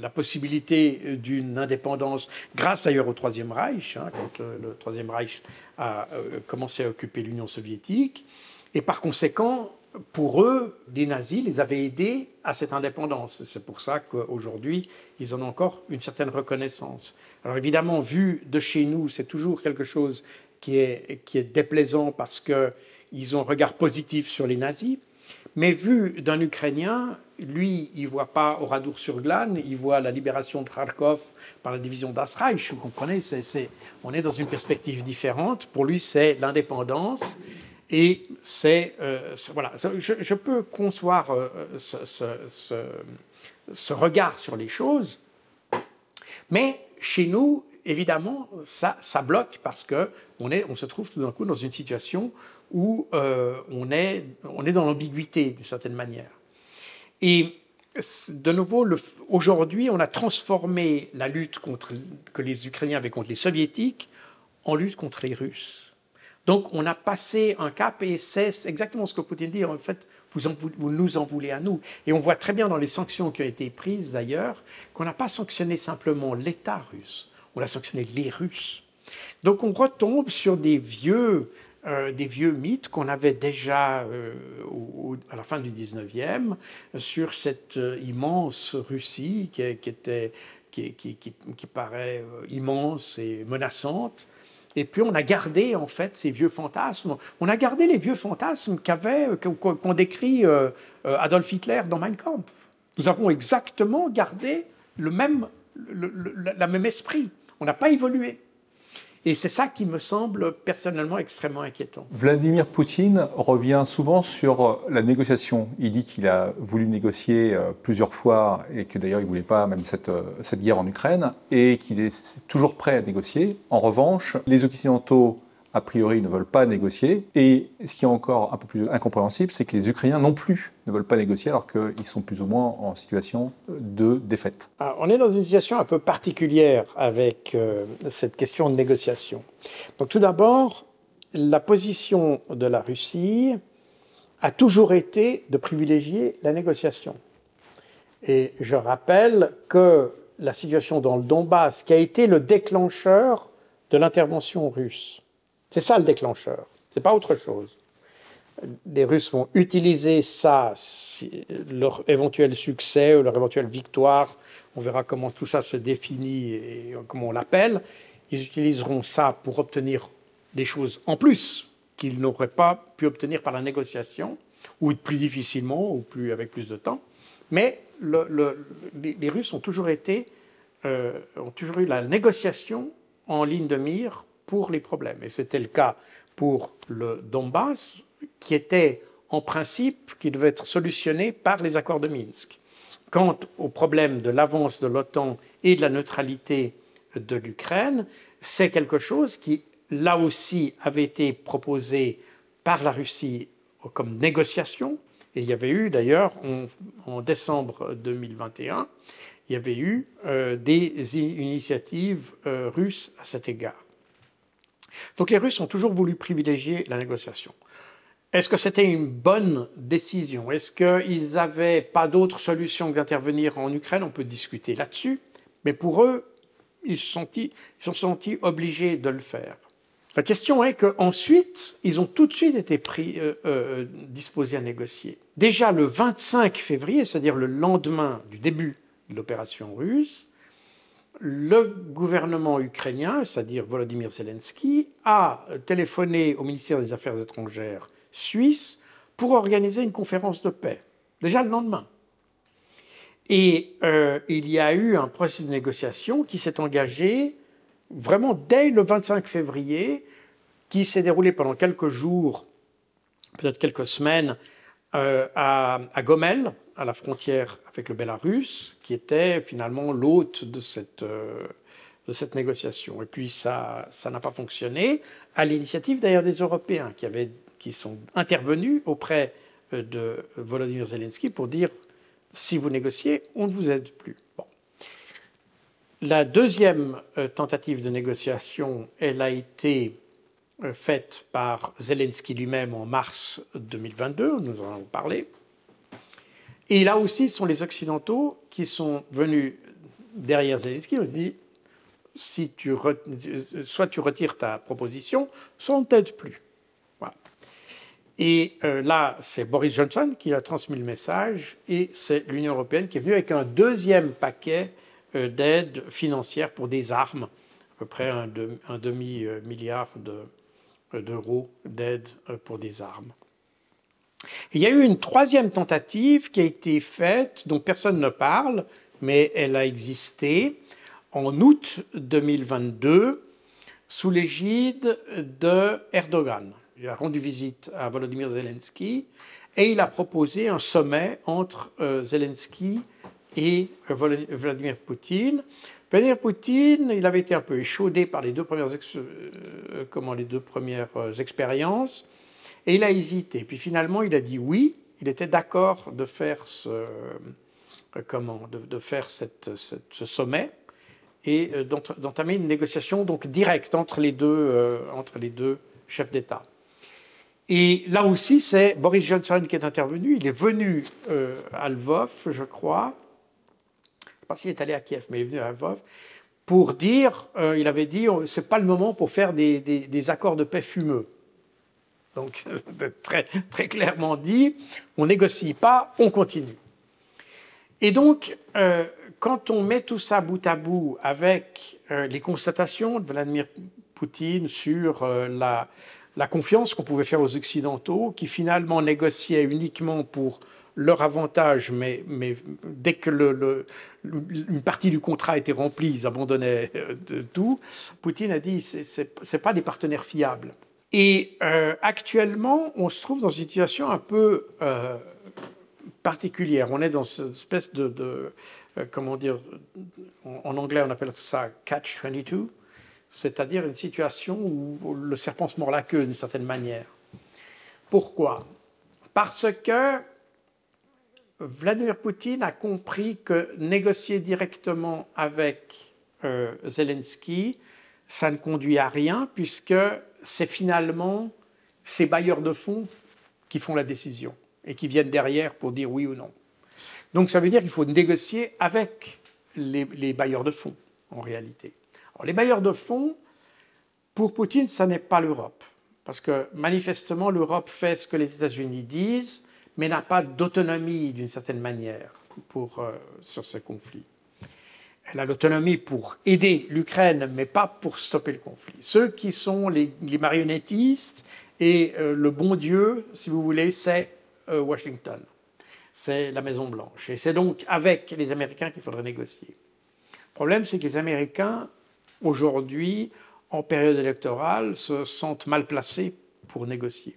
la possibilité d'une indépendance grâce d'ailleurs au Troisième Reich, hein, quand le Troisième Reich a commencé à occuper l'Union soviétique. Et par conséquent, pour eux, les nazis les avaient aidés à cette indépendance. C'est pour ça qu'aujourd'hui, ils en ont encore une certaine reconnaissance. Alors évidemment, vu de chez nous, c'est toujours quelque chose qui est, déplaisant parce qu'ils ont un regard positif sur les nazis. Mais vu d'un Ukrainien, lui, il ne voit pas Oradour-sur-Glane, il voit la libération de Kharkov par la division d'Asreich. Vous comprenez, on est dans une perspective différente. Pour lui, c'est l'indépendance. Et c'est. Euh, voilà, je, peux concevoir euh, ce, regard sur les choses, mais chez nous, évidemment, ça, ça bloque parce qu'on on se trouve tout d'un coup dans une situation où euh, on, est, on est dans l'ambiguïté d'une certaine manière. Et de nouveau, aujourd'hui, on a transformé la lutte contre, que les Ukrainiens avaient contre les Soviétiques en lutte contre les Russes. Donc, on a passé un cap et c'est exactement ce que Poutine dit. En fait, vous, nous en voulez à nous. Et on voit très bien dans les sanctions qui ont été prises d'ailleurs qu'on n'a pas sanctionné simplement l'État russe, on a sanctionné les Russes. Donc, on retombe sur des vieux euh, des vieux mythes qu'on avait déjà euh, à la fin du 19e sur cette euh, immense Russie qui, était, qui, qui, paraît immense et menaçante. Et puis on a gardé en fait ces vieux fantasmes. On a gardé les vieux fantasmes qu'avait, qu'ont décrit Adolf Hitler dans Mein Kampf. Nous avons exactement gardé le même, la même esprit. On n'a pas évolué. Et c'est ça qui me semble personnellement extrêmement inquiétant. Vladimir Poutine revient souvent sur euh, la négociation. Il dit qu'il a voulu négocier euh, plusieurs fois et que d'ailleurs il ne voulait pas même cette, euh, cette guerre en Ukraine et qu'il est toujours prêt à négocier. En revanche, les Occidentaux a priori, ne veulent pas négocier. Et ce qui est encore un peu plus incompréhensible, c'est que les Ukrainiens non plus ne veulent pas négocier alors qu'ils sont plus ou moins en situation de défaite. on est dans une situation un peu particulière avec euh, cette question de négociation. Donc tout d'abord, la position de la Russie a toujours été de privilégier la négociation. Et je rappelle que la situation dans le Donbass, qui a été le déclencheur de l'intervention russe, c'est ça le déclencheur. C'est pas autre chose. Les Russes vont utiliser ça, leur éventuel succès ou leur éventuelle victoire. On verra comment tout ça se définit et comment on l'appelle. Ils utiliseront ça pour obtenir des choses en plus qu'ils n'auraient pas pu obtenir par la négociation, ou plus difficilement, ou plus avec plus de temps. Mais les, Russes ont toujours été, euh, ont toujours eu la négociation en ligne de mire pour les problèmes. Et c'était le cas pour le Donbass, qui était en principe, qui devait être solutionné par les accords de Minsk. Quant au problème de l'avance de l'OTAN et de la neutralité de l'Ukraine, c'est quelque chose qui, là aussi, avait été proposé par la Russie comme négociation. Et il y avait eu, d'ailleurs, en, décembre 2021, il y avait eu euh, des initiatives euh, russes à cet égard. Donc les Russes ont toujours voulu privilégier la négociation. Est-ce que c'était une bonne décision? Est-ce qu'ils n'avaient pas d'autre solution que d'intervenir en Ukraine? On peut discuter là-dessus. Mais pour eux, ils se sont, sentis, obligés de le faire. La question est qu'ensuite, ils ont tout de suite été euh, euh, disposés à négocier. Déjà le 25 février, c'est-à-dire le lendemain du début de l'opération russe, le gouvernement ukrainien, c'est-à-dire Volodymyr Zelensky, a téléphoné au ministère des Affaires étrangères suisse pour organiser une conférence de paix, déjà le lendemain. Et euh, il y a eu un processus de négociation qui s'est engagé vraiment dès le 25 février, qui s'est déroulé pendant quelques jours, peut-être quelques semaines, euh, à, à Gomel, à la frontière avec le Bélarus, qui était finalement l'hôte de cette, euh, de cette négociation. Et puis ça n'a pas fonctionné, à l'initiative d'ailleurs des Européens, qui, avaient, qui sont intervenus auprès euh, de Volodymyr Zelensky pour dire si vous négociez, on ne vous aide plus. La deuxième euh, tentative de négociation, elle a été faite par Zelensky lui-même en mars 2022, nous en avons parlé. Et là aussi, ce sont les Occidentaux qui sont venus derrière Zelensky et ont dit si tu soit tu retires ta proposition, soit on ne t'aide plus. Et là, c'est Boris Johnson qui a transmis le message et c'est l'Union européenne qui est venue avec un deuxième paquet d'aide financière pour des armes, à peu près un, demi-milliard d'euros d'aide pour des armes. Il y a eu une troisième tentative qui a été faite, dont personne ne parle, mais elle a existé en août 2022 sous l'égide de Erdogan. Il a rendu visite à Volodymyr Zelensky et il a proposé un sommet entre euh, Zelensky et euh, Vladimir Poutine. Vladimir Poutine, il avait été un peu échaudé par les deux premières, euh, comment, les deux premières expériences. Et il a hésité. Puis finalement, il a dit oui. Il était d'accord de faire ce, euh, comment, de, faire cette, ce sommet et euh, d'entamer une négociation donc directe entre les deux, euh, entre les deux chefs d'État. Et là aussi, c'est Boris Johnson qui est intervenu. Il est venu à Lvov, je crois. Je ne sais pas s'il est allé à Kiev, mais il est venu à Lvov pour dire, il avait dit, c'est pas le moment pour faire des, des accords de paix fumeux. Donc, très, très clairement dit, on négocie pas, on continue. Et donc, euh, quand on met tout ça bout à bout avec euh, les constatations de Vladimir Poutine sur euh, la, confiance qu'on pouvait faire aux Occidentaux, qui finalement négociaient uniquement pour leur avantage, mais, dès que une partie du contrat était remplie, ils abandonnaient de tout, Poutine a dit ce n'est pas des partenaires fiables. Et euh, actuellement, on se trouve dans une situation un peu euh, particulière. On est dans cette espèce de, euh, comment dire, en, anglais on appelle ça catch-22, c'est-à-dire une situation où le serpent se mord la queue d'une certaine manière. Pourquoi? Parce que Vladimir Poutine a compris que négocier directement avec Zelensky, ça ne conduit à rien, puisque c'est finalement ces bailleurs de fonds qui font la décision et qui viennent derrière pour dire oui ou non. Donc ça veut dire qu'il faut négocier avec les, bailleurs de fonds, en réalité. les bailleurs de fonds, pour Poutine, ça n'est pas l'Europe. Parce que manifestement, l'Europe fait ce que les États-Unis disent, mais n'a pas d'autonomie d'une certaine manière pour, euh, sur ce conflit. Elle a l'autonomie pour aider l'Ukraine, mais pas pour stopper le conflit. Ceux qui sont les, marionnettistes et euh, le bon Dieu, si vous voulez, c'est euh, Washington. C'est la Maison-Blanche. Et c'est donc avec les Américains qu'il faudrait négocier. Le problème, c'est que les Américains, aujourd'hui, en période électorale, se sentent mal placés pour négocier.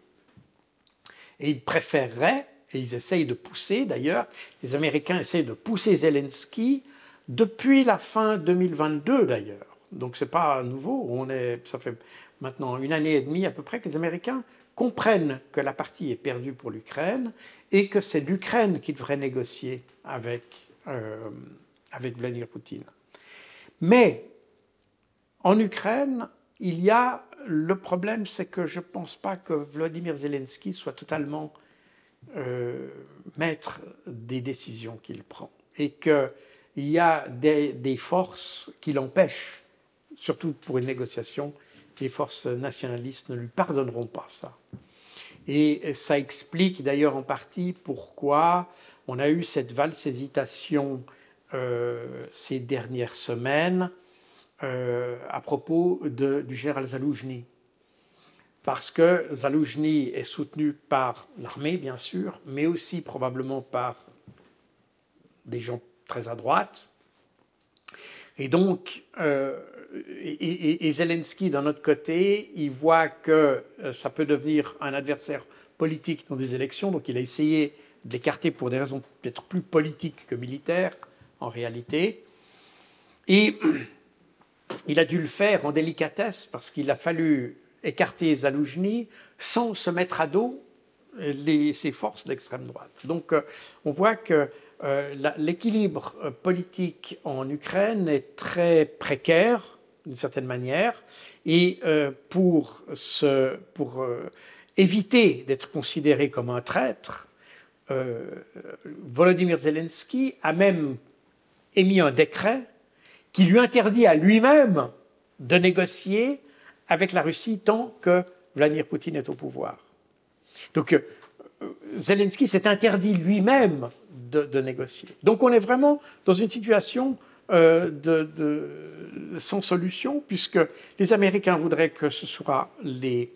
Et ils préféreraient, et ils essayent de pousser d'ailleurs, les Américains essayent de pousser Zelensky depuis la fin 2022 d'ailleurs. Donc ce n'est pas nouveau, on est, ça fait maintenant une année et demie à peu près que les Américains comprennent que la partie est perdue pour l'Ukraine et que c'est l'Ukraine qui devrait négocier avec, euh, avec Vladimir Poutine. Mais en Ukraine, il y a le problème, c'est que je ne pense pas que Vladimir Zelensky soit totalement euh, maître des décisions qu'il prend et que il y a des, forces qui l'empêchent, surtout pour une négociation. Les forces nationalistes ne lui pardonneront pas ça. Et ça explique d'ailleurs en partie pourquoi on a eu cette valse hésitation euh, ces dernières semaines euh, à propos du général Zaloujny. Parce que Zaloujny est soutenu par l'armée, bien sûr, mais aussi probablement par des gens très à droite. Et donc, euh, et, Zelensky, d'un autre côté, il voit que euh, ça peut devenir un adversaire politique dans des élections, donc il a essayé de l'écarter pour des raisons peut-être plus politiques que militaires, en réalité. Et il a dû le faire en délicatesse parce qu'il a fallu écarter Zaloujny sans se mettre à dos les, ses forces d'extrême droite. Donc euh, on voit que euh, l'équilibre euh, politique en Ukraine est très précaire, d'une certaine manière, et euh, pour, pour éviter d'être considéré comme un traître, Volodymyr Zelensky a même émis un décret qui lui interdit à lui-même de négocier avec la Russie tant que Vladimir Poutine est au pouvoir. Donc Zelensky s'est interdit lui-même de, négocier. Donc on est vraiment dans une situation de, sans solution, puisque les Américains voudraient que ce soit les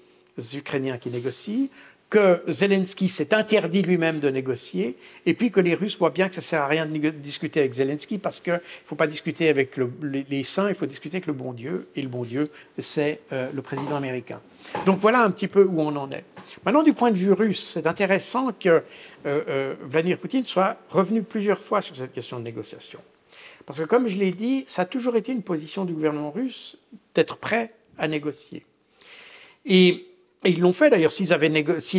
Ukrainiens qui négocient, que Zelensky s'est interdit lui-même de négocier, et puis que les Russes voient bien que ça ne sert à rien de discuter avec Zelensky, parce qu'il ne faut pas discuter avec les, saints, il faut discuter avec le bon Dieu, et le bon Dieu, c'est euh, le président américain. Donc voilà un petit peu où on en est. Maintenant, du point de vue russe, c'est intéressant que euh, euh, Vladimir Poutine soit revenu plusieurs fois sur cette question de négociation. Parce que comme je l'ai dit, ça a toujours été une position du gouvernement russe d'être prêt à négocier. Et et ils l'ont fait d'ailleurs. si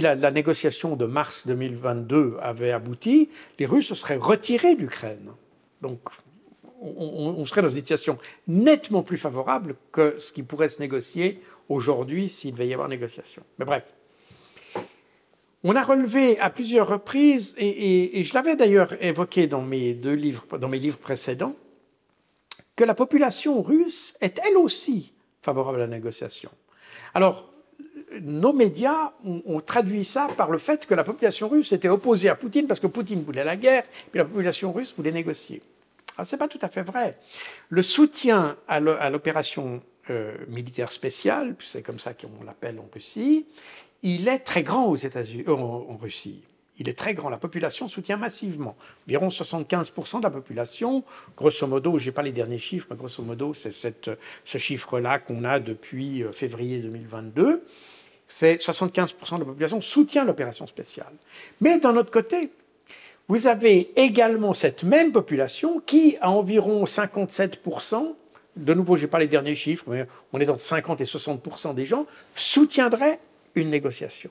la, négociation de mars 2022 avait abouti, les Russes se seraient retirés d'Ukraine. Donc on, serait dans une situation nettement plus favorable que ce qui pourrait se négocier aujourd'hui s'il devait y avoir négociation. Mais bref. On a relevé à plusieurs reprises, et, et je l'avais d'ailleurs évoqué dans mes deux livres, dans mes livres précédents, que la population russe est elle aussi favorable à la négociation. Alors, nos médias ont, traduit ça par le fait que la population russe était opposée à Poutine parce que Poutine voulait la guerre, et la population russe voulait négocier. Alors, ce n'est pas tout à fait vrai. Le soutien à l'opération euh, militaire spéciale, c'est comme ça qu'on l'appelle en Russie, il est très grand aux États-Unis, euh, en, Russie. Il est très grand. La population soutient massivement. Environ 75% de la population, grosso modo, je n'ai pas les derniers chiffres, mais grosso modo, c'est ce chiffre-là qu'on a depuis euh, février 2022 c'est 75% de la population soutient l'opération spéciale. Mais d'un autre côté, vous avez également cette même population qui, à environ 57%, de nouveau, je n'ai pas les derniers chiffres, mais on est entre 50 et 60% des gens, soutiendraient une négociation.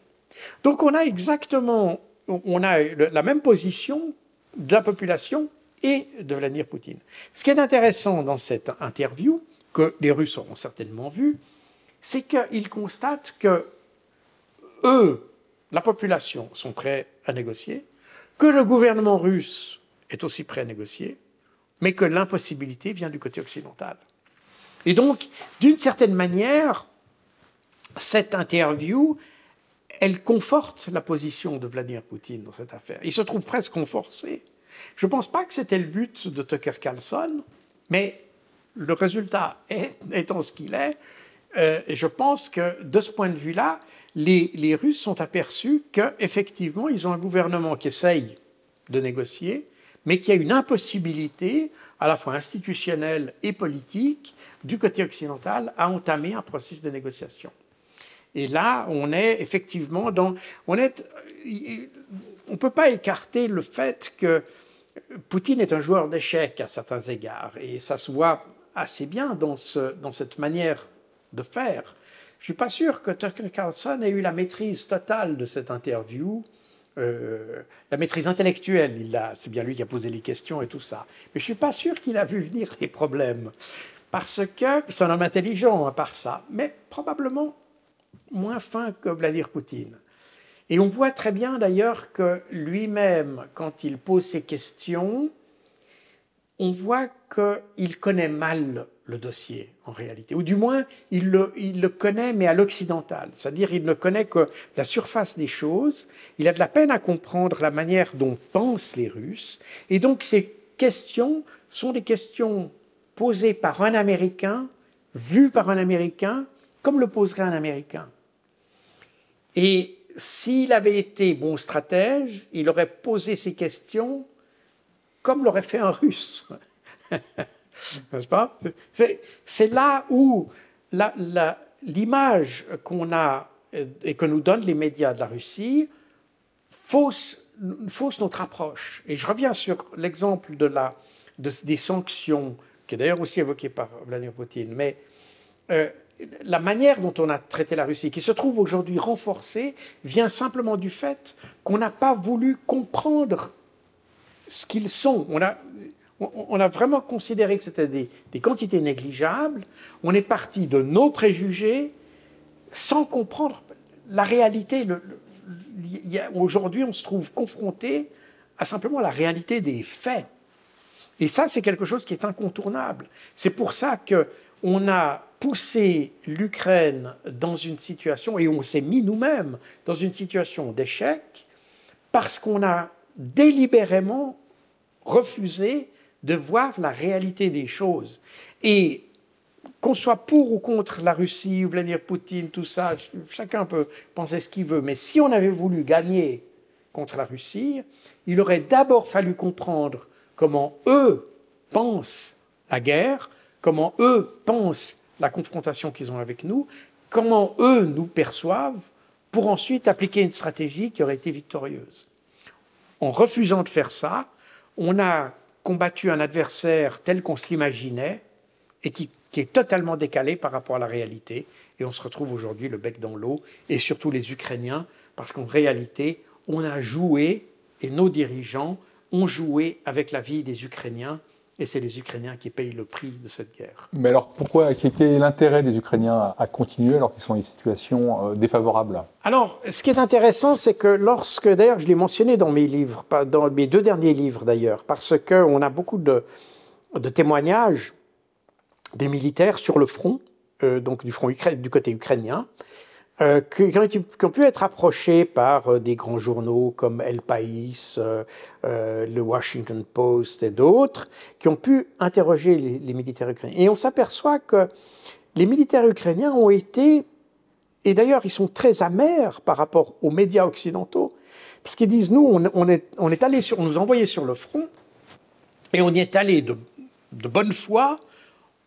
Donc on a exactement, on a la même position de la population et de Vladimir Poutine. Ce qui est intéressant dans cette interview, que les Russes auront certainement vu, c'est qu'ils constatent que eux, la population, sont prêts à négocier, que le gouvernement russe est aussi prêt à négocier, mais que l'impossibilité vient du côté occidental. Et donc, d'une certaine manière, cette interview, elle conforte la position de Vladimir Poutine dans cette affaire. Il se trouve presque renforcé. Je ne pense pas que c'était le but de Tucker Carlson, mais le résultat étant ce qu'il est, euh, je pense que de ce point de vue-là, les, Russes sont aperçus qu'effectivement, ils ont un gouvernement qui essaye de négocier, mais qui a une impossibilité, à la fois institutionnelle et politique, du côté occidental, à entamer un processus de négociation. Et là, on est effectivement dans. On ne peut pas écarter le fait que Poutine est un joueur d'échecs à certains égards, et ça se voit assez bien dans, ce, dans cette manière de faire. Je ne suis pas sûr que Tucker Carlson ait eu la maîtrise totale de cette interview, euh, la maîtrise intellectuelle. c'est bien lui qui a posé les questions et tout ça. Mais je ne suis pas sûr qu'il a vu venir les problèmes. Parce que c'est un homme intelligent à part ça, mais probablement moins fin que Vladimir Poutine. Et on voit très bien d'ailleurs que lui-même, quand il pose ses questions, on voit qu'il connaît mal le dossier en réalité, ou du moins il le, connaît mais à l'occidental, c'est-à-dire il ne connaît que la surface des choses, il a de la peine à comprendre la manière dont pensent les Russes, et donc ces questions sont des questions posées par un Américain, vues par un Américain, comme le poserait un Américain. Et s'il avait été bon stratège, il aurait posé ces questions comme l'aurait fait un Russe. N'est-ce pas? C'est là où l'image qu'on a et que nous donnent les médias de la Russie fausse, notre approche. Et je reviens sur l'exemple de des sanctions, qui est d'ailleurs aussi évoqué par Vladimir Poutine, mais euh, la manière dont on a traité la Russie, qui se trouve aujourd'hui renforcée, vient simplement du fait qu'on n'a pas voulu comprendre ce qu'ils sont. On a vraiment considéré que c'était des, quantités négligeables. On est parti de nos préjugés sans comprendre la réalité. Aujourd'hui, on se trouve confronté à simplement la réalité des faits. Et ça, c'est quelque chose qui est incontournable. C'est pour ça que on a poussé l'Ukraine dans une situation, et on s'est mis nous-mêmes dans une situation d'échec, parce qu'on a délibérément refusé de voir la réalité des choses. Et qu'on soit pour ou contre la Russie, Vladimir Poutine, tout ça, chacun peut penser ce qu'il veut, mais si on avait voulu gagner contre la Russie, il aurait d'abord fallu comprendre comment eux pensent la guerre, comment eux pensent la confrontation qu'ils ont avec nous, comment eux nous perçoivent, pour ensuite appliquer une stratégie qui aurait été victorieuse. En refusant de faire ça, on a combattu un adversaire tel qu'on se l'imaginait et qui, est totalement décalé par rapport à la réalité. Et on se retrouve aujourd'hui le bec dans l'eau, et surtout les Ukrainiens, parce qu'en réalité, on a joué, et nos dirigeants ont joué avec la vie des Ukrainiens et c'est les Ukrainiens qui payent le prix de cette guerre. Mais alors pourquoi, quel est l'intérêt des Ukrainiens à continuer alors qu'ils sont dans une situation euh, défavorable? Alors, ce qui est intéressant, c'est que lorsque, d'ailleurs, je l'ai mentionné dans mes livres, dans mes deux derniers livres d'ailleurs, parce qu'on a beaucoup de, témoignages des militaires sur le front, euh, donc du front du côté ukrainien, euh, qui, ont, pu être approchés par euh, des grands journaux comme El País, euh, le Washington Post et d'autres, qui ont pu interroger les, militaires ukrainiens. Et on s'aperçoit que les militaires ukrainiens ont été, et d'ailleurs ils sont très amers par rapport aux médias occidentaux, parce qu'ils disent, nous, on, est, on est allé sur, on nous envoyait sur le front, et on y est allé de bonne foi,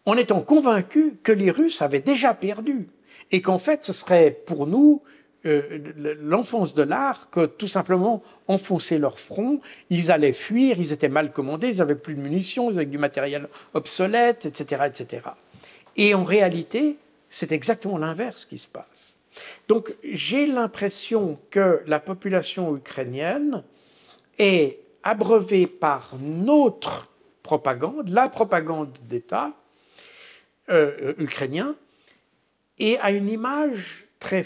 en étant convaincus que les Russes avaient déjà perdu et qu'en fait, ce serait pour nous euh, l'enfance de l'art que tout simplement enfoncer leur front, ils allaient fuir, ils étaient mal commandés, ils avaient plus de munitions, ils avaient du matériel obsolète, etc., etc. Et en réalité, c'est exactement l'inverse qui se passe. Donc j'ai l'impression que la population ukrainienne est abreuvée par notre propagande, la propagande d'État euh, ukrainien, et à une image très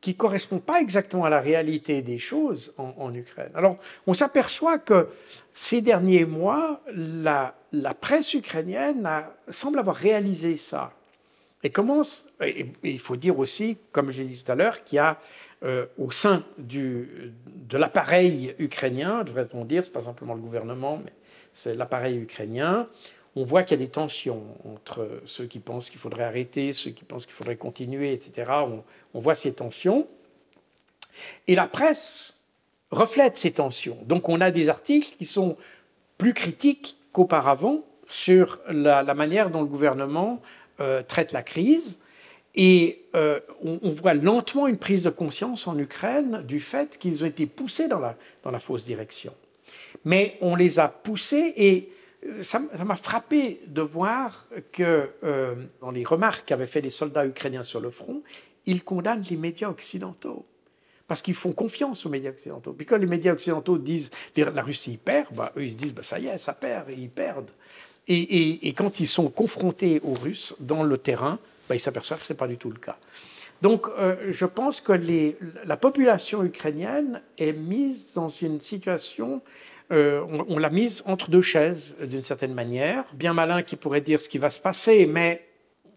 qui ne correspond pas exactement à la réalité des choses en, Ukraine. Alors, on s'aperçoit que ces derniers mois, la, presse ukrainienne semble avoir réalisé ça. Et commence, il faut dire aussi, comme j'ai dit tout à l'heure, qu'il y a euh, au sein de l'appareil ukrainien, devrait-on dire, ce n'est pas simplement le gouvernement, mais c'est l'appareil ukrainien, on voit qu'il y a des tensions entre ceux qui pensent qu'il faudrait arrêter, ceux qui pensent qu'il faudrait continuer, etc. On, voit ces tensions. Et la presse reflète ces tensions. Donc on a des articles qui sont plus critiques qu'auparavant sur la, manière dont le gouvernement euh, traite la crise. Et euh, on, voit lentement une prise de conscience en Ukraine du fait qu'ils ont été poussés dans la, dans la fausse direction. Mais on les a poussés et ça m'a frappé de voir que euh, dans les remarques qu'avaient fait les soldats ukrainiens sur le front, ils condamnent les médias occidentaux. Parce qu'ils font confiance aux médias occidentaux. Puis quand les médias occidentaux disent la Russie perd, bah, eux ils se disent bah, ça y est, ça perd, et ils perdent. Et, quand ils sont confrontés aux Russes dans le terrain, bah, ils s'aperçoivent que ce n'est pas du tout le cas. Donc euh, je pense que la population ukrainienne est mise dans une situation euh, on, l'a mise entre deux chaises d'une certaine manière. Bien malin qui pourrait dire ce qui va se passer, mais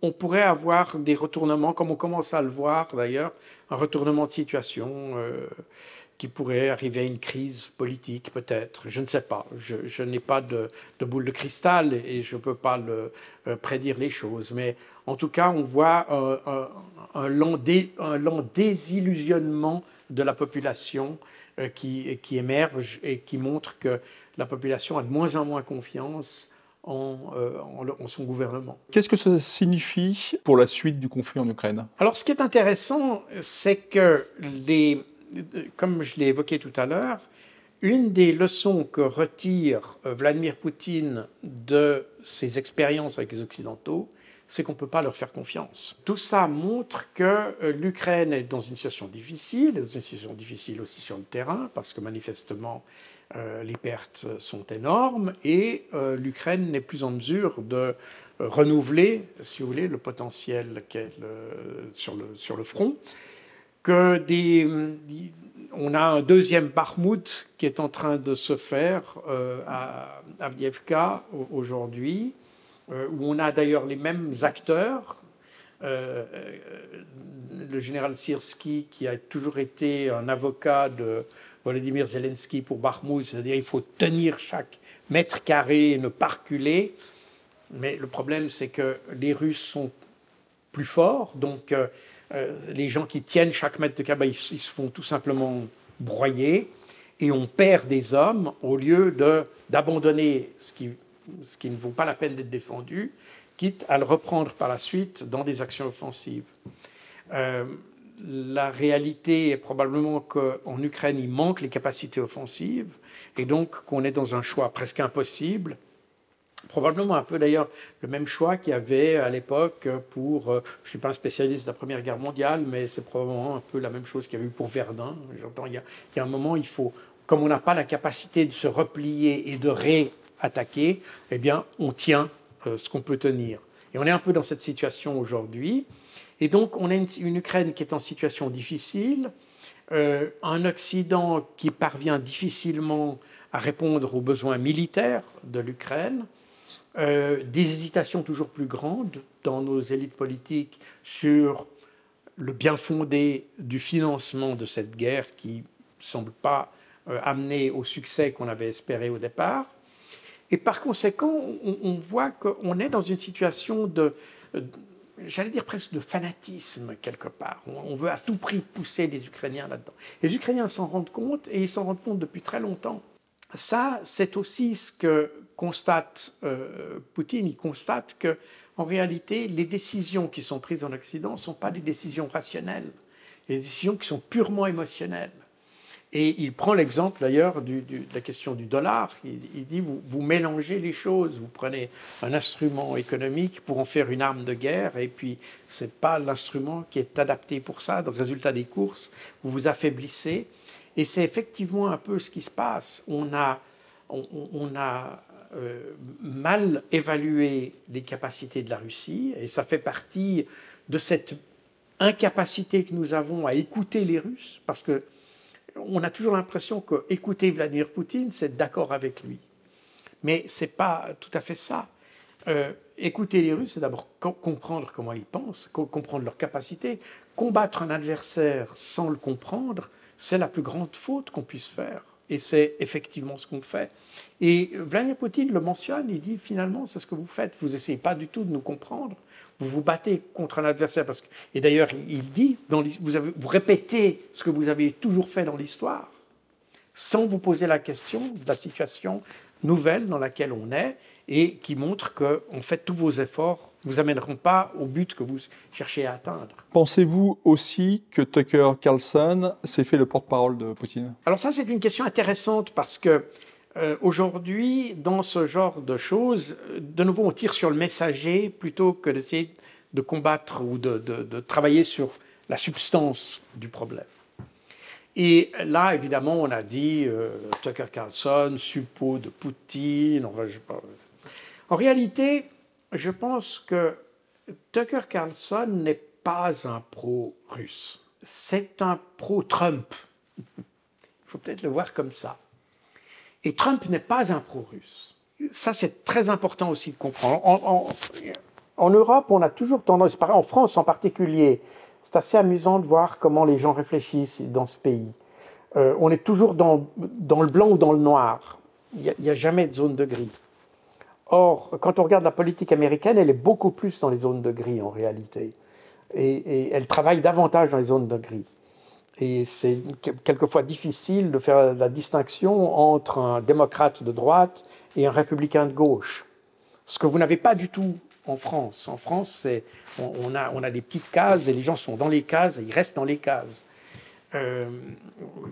on pourrait avoir des retournements, comme on commence à le voir d'ailleurs, un retournement de situation euh, qui pourrait arriver à une crise politique peut-être. Je ne sais pas. Je, n'ai pas de, boule de cristal et je ne peux pas le, euh, prédire les choses. Mais en tout cas, on voit un, lent, désillusionnement de la population qui, qui émergent et qui montrent que la population a de moins en moins confiance en, euh, en, son gouvernement. Qu'est-ce que ça signifie pour la suite du conflit en Ukraine? Alors ce qui est intéressant, c'est que, les, comme je l'ai évoqué tout à l'heure, une des leçons que retire Vladimir Poutine de ses expériences avec les Occidentaux, c'est qu'on ne peut pas leur faire confiance. Tout ça montre que euh, l'Ukraine est dans une situation difficile, dans une situation difficile aussi sur le terrain, parce que manifestement, euh, les pertes sont énormes, et euh, l'Ukraine n'est plus en mesure de renouveler, si vous voulez, le potentiel qu'elle sur, le, sur le front. Que des, on a un deuxième Bakhmut qui est en train de se faire à Avdiivka aujourd'hui où on a d'ailleurs les mêmes acteurs. le général Sirski, qui a toujours été un avocat de Volodymyr Zelensky pour Bakhmut, c'est-à-dire il faut tenir chaque mètre carré et ne pas reculer. Mais le problème, c'est que les Russes sont plus forts, donc euh, euh, les gens qui tiennent chaque mètre de carré, ils, se font tout simplement broyer, et on perd des hommes au lieu d'abandonner ce qui, ce qui ne vaut pas la peine d'être défendu, quitte à le reprendre par la suite dans des actions offensives. Euh, la réalité est probablement qu'en Ukraine, il manque les capacités offensives, et donc qu'on est dans un choix presque impossible Probablement un peu d'ailleurs le même choix qu'il y avait à l'époque pour, euh, je ne suis pas un spécialiste de la Première Guerre mondiale, mais c'est probablement un peu la même chose qu'il y avait eu pour Verdun. J'entends, il, il, y a un moment, il faut, comme on n'a pas la capacité de se replier et de réattaquer, eh bien, on tient euh, ce qu'on peut tenir. Et on est un peu dans cette situation aujourd'hui. Et donc, on a une, Ukraine qui est en situation difficile, euh, un Occident qui parvient difficilement à répondre aux besoins militaires de l'Ukraine, euh, des hésitations toujours plus grandes dans nos élites politiques sur le bien fondé du financement de cette guerre qui ne semble pas amener au succès qu'on avait espéré au départ. Et par conséquent, on, voit qu'on est dans une situation de, j'allais dire presque de fanatisme quelque part. On, veut à tout prix pousser les Ukrainiens là-dedans. Les Ukrainiens s'en rendent compte et ils s'en rendent compte depuis très longtemps. Ça, c'est aussi ce que constate euh, Poutine. Il constate que, en réalité, les décisions qui sont prises en Occident ne sont pas des décisions rationnelles, des décisions qui sont purement émotionnelles. Et il prend l'exemple d'ailleurs de la question du dollar. Il, dit vous, vous, mélangez les choses, vous prenez un instrument économique pour en faire une arme de guerre, et puis ce n'est pas l'instrument qui est adapté pour ça. Donc, résultat des courses, vous vous affaiblissez. Et c'est effectivement un peu ce qui se passe. On a, on, a euh, mal évalué les capacités de la Russie, et ça fait partie de cette incapacité que nous avons à écouter les Russes, parce que on a toujours l'impression que écouter Vladimir Poutine, c'est d'accord avec lui. Mais ce n'est pas tout à fait ça. Euh, écouter les Russes, c'est d'abord comprendre comment ils pensent, comprendre leurs capacités. Combattre un adversaire sans le comprendre, c'est la plus grande faute qu'on puisse faire. Et c'est effectivement ce qu'on fait. Et Vladimir Poutine le mentionne, il dit finalement, c'est ce que vous faites. Vous n'essayez pas du tout de nous comprendre. Vous vous battez contre un adversaire. Parce que, et d'ailleurs, il dit, dans, vous, avez, vous répétez ce que vous avez toujours fait dans l'histoire, sans vous poser la question de la situation nouvelle dans laquelle on est et qui montre que, en fait, tous vos efforts ne vous amèneront pas au but que vous cherchez à atteindre. Pensez-vous aussi que Tucker Carlson s'est fait le porte-parole de Poutine? Alors ça, c'est une question intéressante parce que euh, aujourd'hui, dans ce genre de choses, de nouveau, on tire sur le messager plutôt que d'essayer de combattre ou de, de, travailler sur la substance du problème. Et là, évidemment, on a dit euh, Tucker Carlson, suppôt de Poutine. Enfin, je, en réalité, je pense que Tucker Carlson n'est pas un pro-russe. C'est un pro-Trump. Il faut peut-être le voir comme ça. Et Trump n'est pas un pro-russe. Ça, c'est très important aussi de comprendre. En, Europe, on a toujours tendance, en France en particulier, c'est assez amusant de voir comment les gens réfléchissent dans ce pays. Euh, on est toujours dans, le blanc ou dans le noir. Il n'y a, jamais de zone de gris. Or, quand on regarde la politique américaine, elle est beaucoup plus dans les zones de gris en réalité. Et, elle travaille davantage dans les zones de gris. Et c'est quelquefois difficile de faire la distinction entre un démocrate de droite et un républicain de gauche. Ce que vous n'avez pas du tout en France. En France, on, a, des petites cases et les gens sont dans les cases et ils restent dans les cases. Euh,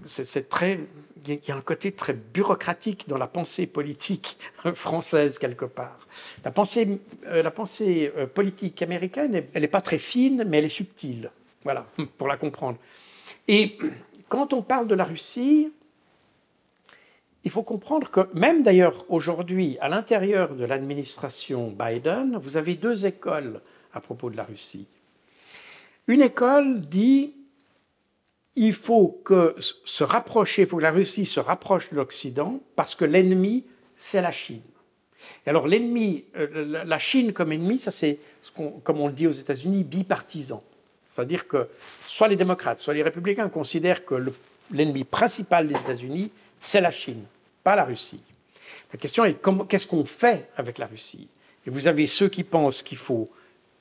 c'est très, il y a un côté très bureaucratique dans la pensée politique française quelque part. La pensée, euh, la pensée euh, politique américaine, elle n'est pas très fine, mais elle est subtile. Voilà, pour la comprendre. Et quand on parle de la Russie, il faut comprendre que même d'ailleurs aujourd'hui, à l'intérieur de l'administration Biden, vous avez deux écoles à propos de la Russie. Une école dit il faut que se rapprocher, il faut que la Russie se rapproche de l'Occident parce que l'ennemi, c'est la Chine. Et alors l'ennemi, euh, la Chine comme ennemi, ça c'est, comme on le dit aux États-Unis, bipartisan. C'est-à-dire que soit les démocrates, soit les républicains considèrent que l'ennemi principal des États-Unis, c'est la Chine, pas la Russie. La question est qu'est-ce qu'on fait avec la Russie? Et vous avez ceux qui pensent qu'il faut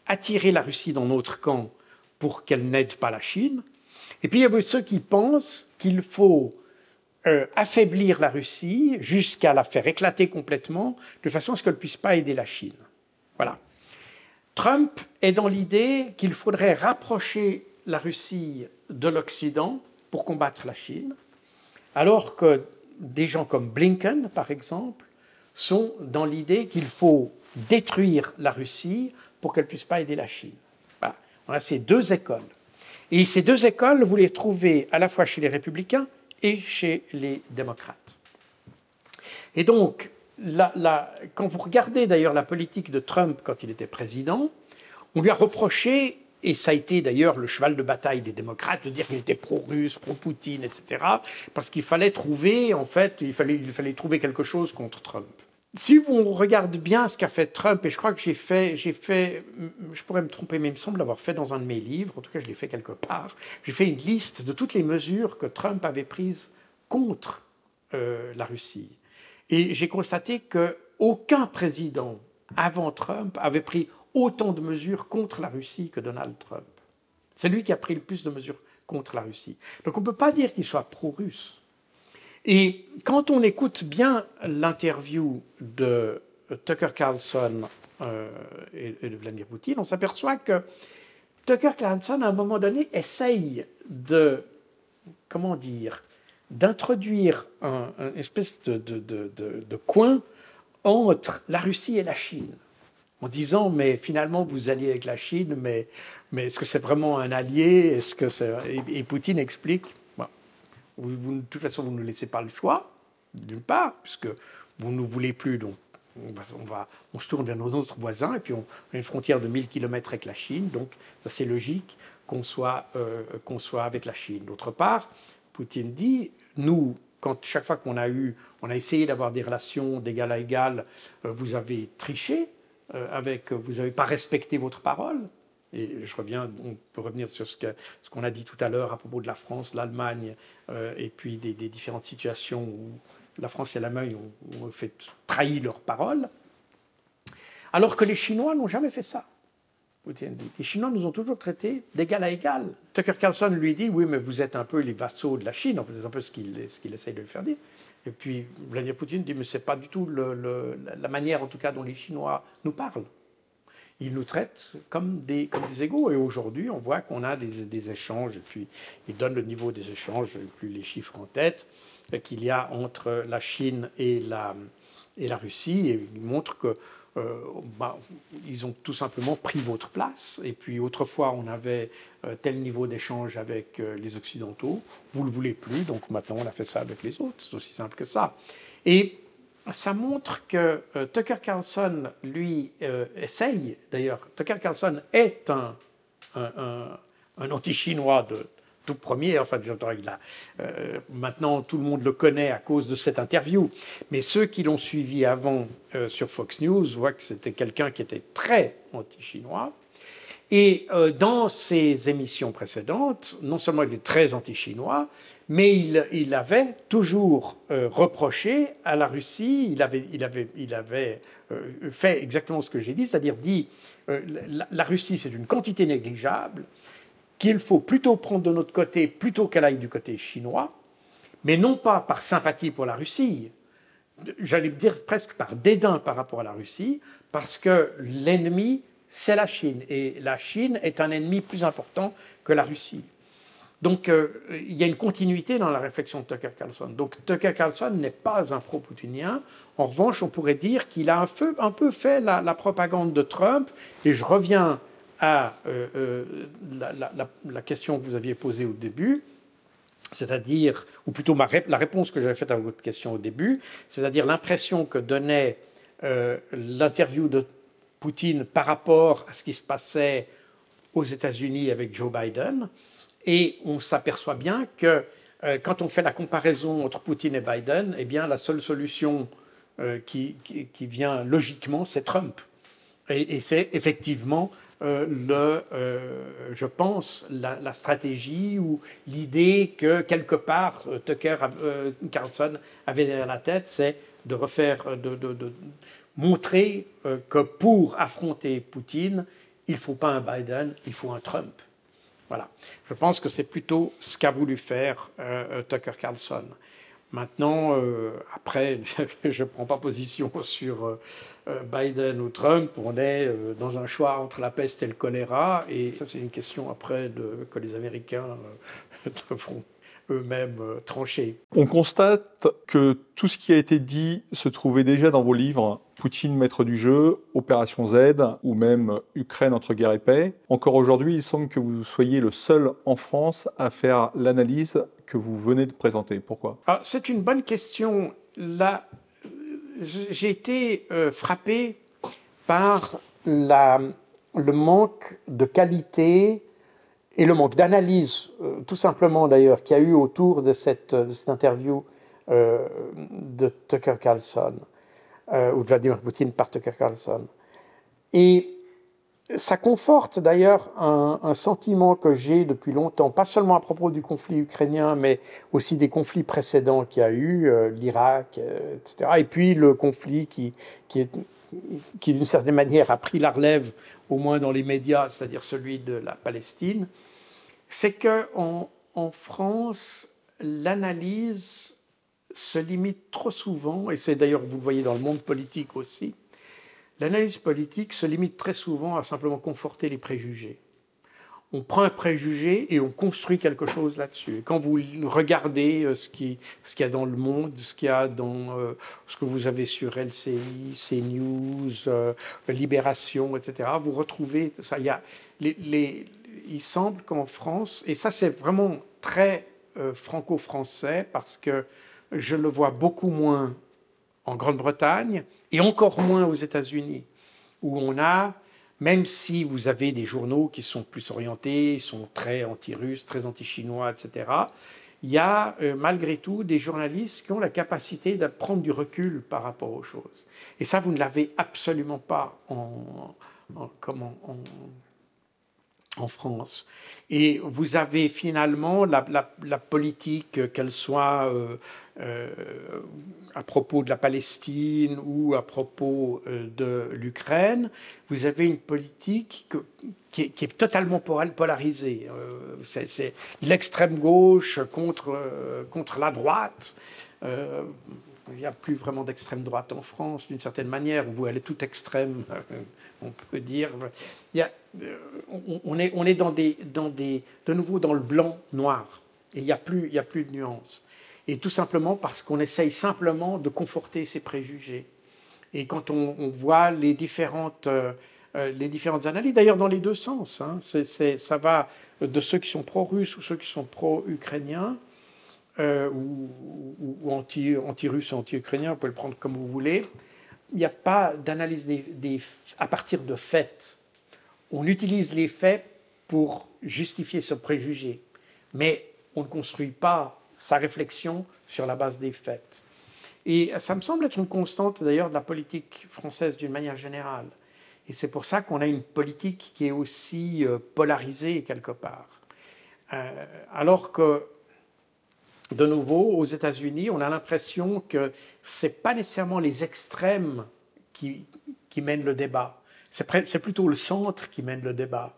attirer la Russie dans notre camp pour qu'elle n'aide pas la Chine. Et puis il y a ceux qui pensent qu'il faut euh, affaiblir la Russie jusqu'à la faire éclater complètement, de façon à ce qu'elle ne puisse pas aider la Chine. Voilà. Trump est dans l'idée qu'il faudrait rapprocher la Russie de l'Occident pour combattre la Chine, alors que des gens comme Blinken, par exemple, sont dans l'idée qu'il faut détruire la Russie pour qu'elle ne puisse pas aider la Chine. Voilà. On a ces deux écoles. Et ces deux écoles, vous les trouvez à la fois chez les républicains et chez les démocrates. Et donc, quand vous regardez d'ailleurs la politique de Trump quand il était président, on lui a reproché, et ça a été d'ailleurs le cheval de bataille des démocrates, de dire qu'il était pro-russe, pro-Poutine, etc., parce qu'il fallait trouver, en fait, il fallait, il fallait trouver quelque chose contre Trump si on regarde bien ce qu'a fait Trump, et je crois que j'ai fait, j'ai fait, je pourrais me tromper, mais il me semble l'avoir fait dans un de mes livres, en tout cas je l'ai fait quelque part, j'ai fait une liste de toutes les mesures que Trump avait prises contre euh, la Russie. Et j'ai constaté qu'aucun président avant Trump avait pris autant de mesures contre la Russie que Donald Trump. C'est lui qui a pris le plus de mesures contre la Russie. Donc on ne peut pas dire qu'il soit pro-russe. Et quand on écoute bien l'interview de Tucker Carlson euh, et, de Vladimir Poutine, on s'aperçoit que Tucker Carlson, à un moment donné, essaye de, comment dire, d'introduire un, espèce de, de, coin entre la Russie et la Chine, en disant, mais finalement, vous alliez avec la Chine, mais, mais est-ce que c'est vraiment un allié? Est-ce que et Poutine explique, de toute façon, vous ne laissez pas le choix, d'une part, puisque vous ne voulez plus, donc on, va, on, se tourne vers nos autres voisins, et puis on a une frontière de 1000 km avec la Chine, donc ça c'est logique qu'on soit, euh, qu'on soit avec la Chine. D'autre part, Poutine dit, nous, chaque fois qu'on a eu, on a essayé d'avoir des relations d'égal à égal, euh, vous avez triché, euh, avec, vous n'avez pas respecté votre parole, et je reviens, on peut revenir sur ce qu'on a dit tout à l'heure à propos de la France, l'Allemagne, euh, et puis des, différentes situations où la France et l'Allemagne ont, fait trahir leurs paroles, alors que les Chinois n'ont jamais fait ça. Les Chinois nous ont toujours traités d'égal à égal. Tucker Carlson lui dit Oui, mais vous êtes un peu les vassaux de la Chine, c'est un peu ce qu'il essaye de lui faire dire. Et puis Vladimir Poutine dit Mais ce n'est pas du tout la manière, en tout cas, dont les Chinois nous parlent ils nous traitent comme des, égaux. Et aujourd'hui, on voit qu'on a des, échanges, et puis ils donnent le niveau des échanges, plus les chiffres en tête, qu'il y a entre la Chine et la, et la Russie, et ils montrent que euh, bah, ils ont tout simplement pris votre place. Et puis autrefois, on avait euh, tel niveau d'échange avec euh, les Occidentaux, vous ne le voulez plus, donc maintenant on a fait ça avec les autres. C'est aussi simple que ça. Et ça montre que Tucker Carlson, lui, essaye, d'ailleurs, Tucker Carlson est un, un, anti-chinois de tout premier, enfin, il a, euh, maintenant tout le monde le connaît à cause de cette interview, mais ceux qui l'ont suivi avant sur Fox News voient que c'était quelqu'un qui était très anti-chinois. Et dans ses émissions précédentes, non seulement il est très anti-chinois, mais il, avait toujours euh, reproché à la Russie, il avait, il avait, il avait euh, fait exactement ce que j'ai dit, c'est-à-dire dit euh, la, Russie c'est une quantité négligeable qu'il faut plutôt prendre de notre côté plutôt qu'elle aille du côté chinois, mais non pas par sympathie pour la Russie, j'allais dire presque par dédain par rapport à la Russie, parce que l'ennemi c'est la Chine et la Chine est un ennemi plus important que la Russie. Donc, euh, il y a une continuité dans la réflexion de Tucker Carlson. Donc, Tucker Carlson n'est pas un pro-poutinien. En revanche, on pourrait dire qu'il a un, peu fait la, propagande de Trump. Et je reviens à euh, euh, la, question que vous aviez posée au début, c'est-à-dire, ou plutôt la réponse que j'avais faite à votre question au début, c'est-à-dire l'impression que donnait l'interview de Poutine par rapport à ce qui se passait aux États-Unis avec Joe Biden. Et on s'aperçoit bien que euh, quand on fait la comparaison entre Poutine et Biden, eh bien, la seule solution qui, vient logiquement, c'est Trump. Et, c'est effectivement le, je pense, la, stratégie ou l'idée que quelque part Tucker Carlson avait derrière la tête, c'est de refaire, de, de, de montrer que pour affronter Poutine, il ne faut pas un Biden, il faut un Trump. Voilà. Je pense que c'est plutôt ce qu'a voulu faire euh, Tucker Carlson. Maintenant, euh, après, je ne prends pas position sur euh, Biden ou Trump. On est dans un choix entre la peste et le choléra. Et ça, c'est une question après de, que les Américains devront eux-mêmes trancher. On constate que tout ce qui a été dit se trouvait déjà dans vos livres Poutine maître du jeu, Opération Z ou même Ukraine entre guerre et paix. Encore aujourd'hui, il semble que vous soyez le seul en France à faire l'analyse que vous venez de présenter. Pourquoi? Ah, C'est une bonne question. Là, j'ai été euh, frappé par la, le manque de qualité et le manque d'analyse, euh, tout simplement d'ailleurs, qu'il y a eu autour de cette, interview euh, de Tucker Carlson. Euh, ou Vladimir Poutine par Tucker Carlson. Et ça conforte d'ailleurs un, sentiment que j'ai depuis longtemps, pas seulement à propos du conflit ukrainien, mais aussi des conflits précédents qu'il y a eu, l'Irak, etc. Et puis le conflit qui, qui d'une certaine manière a pris la relève, au moins dans les médias, c'est-à-dire celui de la Palestine, c'est qu'en en France, l'analyse se limite trop souvent, et c'est d'ailleurs, vous le voyez dans le monde politique aussi, l'analyse politique se limite très souvent à simplement conforter les préjugés. On prend un préjugé et on construit quelque chose là-dessus. Quand vous regardez euh, ce qu'il ce y a dans le monde, ce qu'il y a dans euh, ce que vous avez sur LCI, CNews, euh, Libération, etc., vous retrouvez ça. Il, y a les, il semble qu'en France, et ça c'est vraiment très franco-français parce que je le vois beaucoup moins en Grande-Bretagne et encore moins aux États-Unis, où on a, même si vous avez des journaux qui sont plus orientés, sont très anti-russes, très anti-chinois, etc., il y a euh, malgré tout des journalistes qui ont la capacité de prendre du recul par rapport aux choses. Et ça, vous ne l'avez absolument pas en, comment, en, en France. Et vous avez finalement la, politique, qu'elle soit euh, euh, à propos de la Palestine ou à propos euh, de l'Ukraine, vous avez une politique qui, est, totalement polarisée. C'est l'extrême gauche contre, contre la droite. Il n'y a plus vraiment d'extrême droite en France, d'une certaine manière. Vous, elle est toute extrême on peut dire. Il y a, euh, on, est, on est dans des, dans des, de nouveau dans le blanc-noir. Et il n'y a, plus, a plus de nuances. Et tout simplement parce qu'on essaye simplement de conforter ses préjugés. Et quand on, voit les différentes, euh, euh, les différentes analyses, d'ailleurs dans les deux sens, hein, ça va de ceux qui sont pro-russes ou ceux qui sont pro-ukrainiens, ou, ou, anti-russes, anti-ukrainiens, vous pouvez le prendre comme vous voulez, il n'y a pas d'analyse à partir de faits. On utilise les faits pour justifier ce préjugé, mais on ne construit pas sa réflexion sur la base des faits. Et ça me semble être une constante d'ailleurs de la politique française d'une manière générale. Et c'est pour ça qu'on a une politique qui est aussi euh, polarisée quelque part. Euh, alors que de nouveau, aux États-Unis, on a l'impression que ce n'est pas nécessairement les extrêmes qui, qui mènent le débat, c'est plutôt le centre qui mène le débat,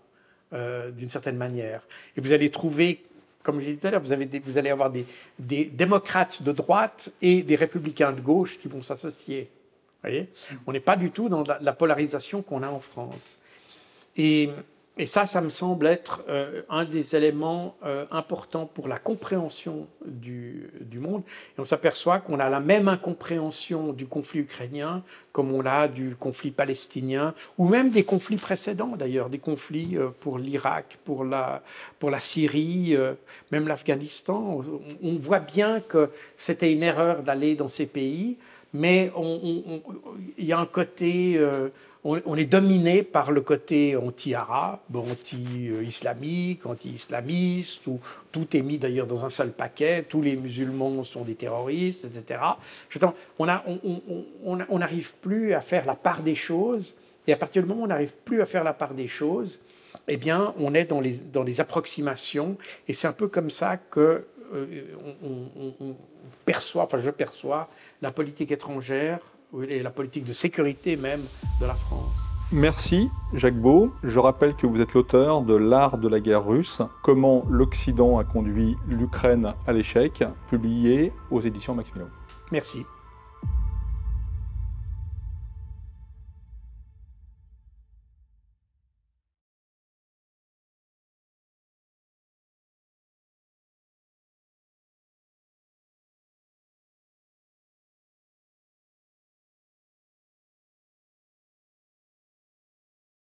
euh, d'une certaine manière. Et vous allez trouver, comme j'ai dit tout à l'heure, vous, allez avoir des, des, démocrates de droite et des républicains de gauche qui vont s'associer. On n'est pas du tout dans la, la polarisation qu'on a en France. Et et ça, ça me semble être euh, un des éléments euh, importants pour la compréhension du, monde. Et on s'aperçoit qu'on a la même incompréhension du conflit ukrainien comme on l'a du conflit palestinien, ou même des conflits précédents d'ailleurs, des conflits euh, pour l'Irak, pour la, pour la Syrie, même l'Afghanistan. On voit bien que c'était une erreur d'aller dans ces pays mais il y a un côté, euh, on, est dominé par le côté anti-arabe, anti-islamique, anti-islamiste, où tout est mis d'ailleurs dans un seul paquet, tous les musulmans sont des terroristes, etc. On n'arrive plus à faire la part des choses, et à partir du moment où on n'arrive plus à faire la part des choses, eh bien, on est dans les approximations, et c'est un peu comme ça que euh, on, perçoit, enfin je perçois, la politique étrangère et la politique de sécurité même de la France. Merci Jacques Beau. Je rappelle que vous êtes l'auteur de L'art de la guerre russe, comment l'Occident a conduit l'Ukraine à l'échec, publié aux éditions Maximilien. Merci.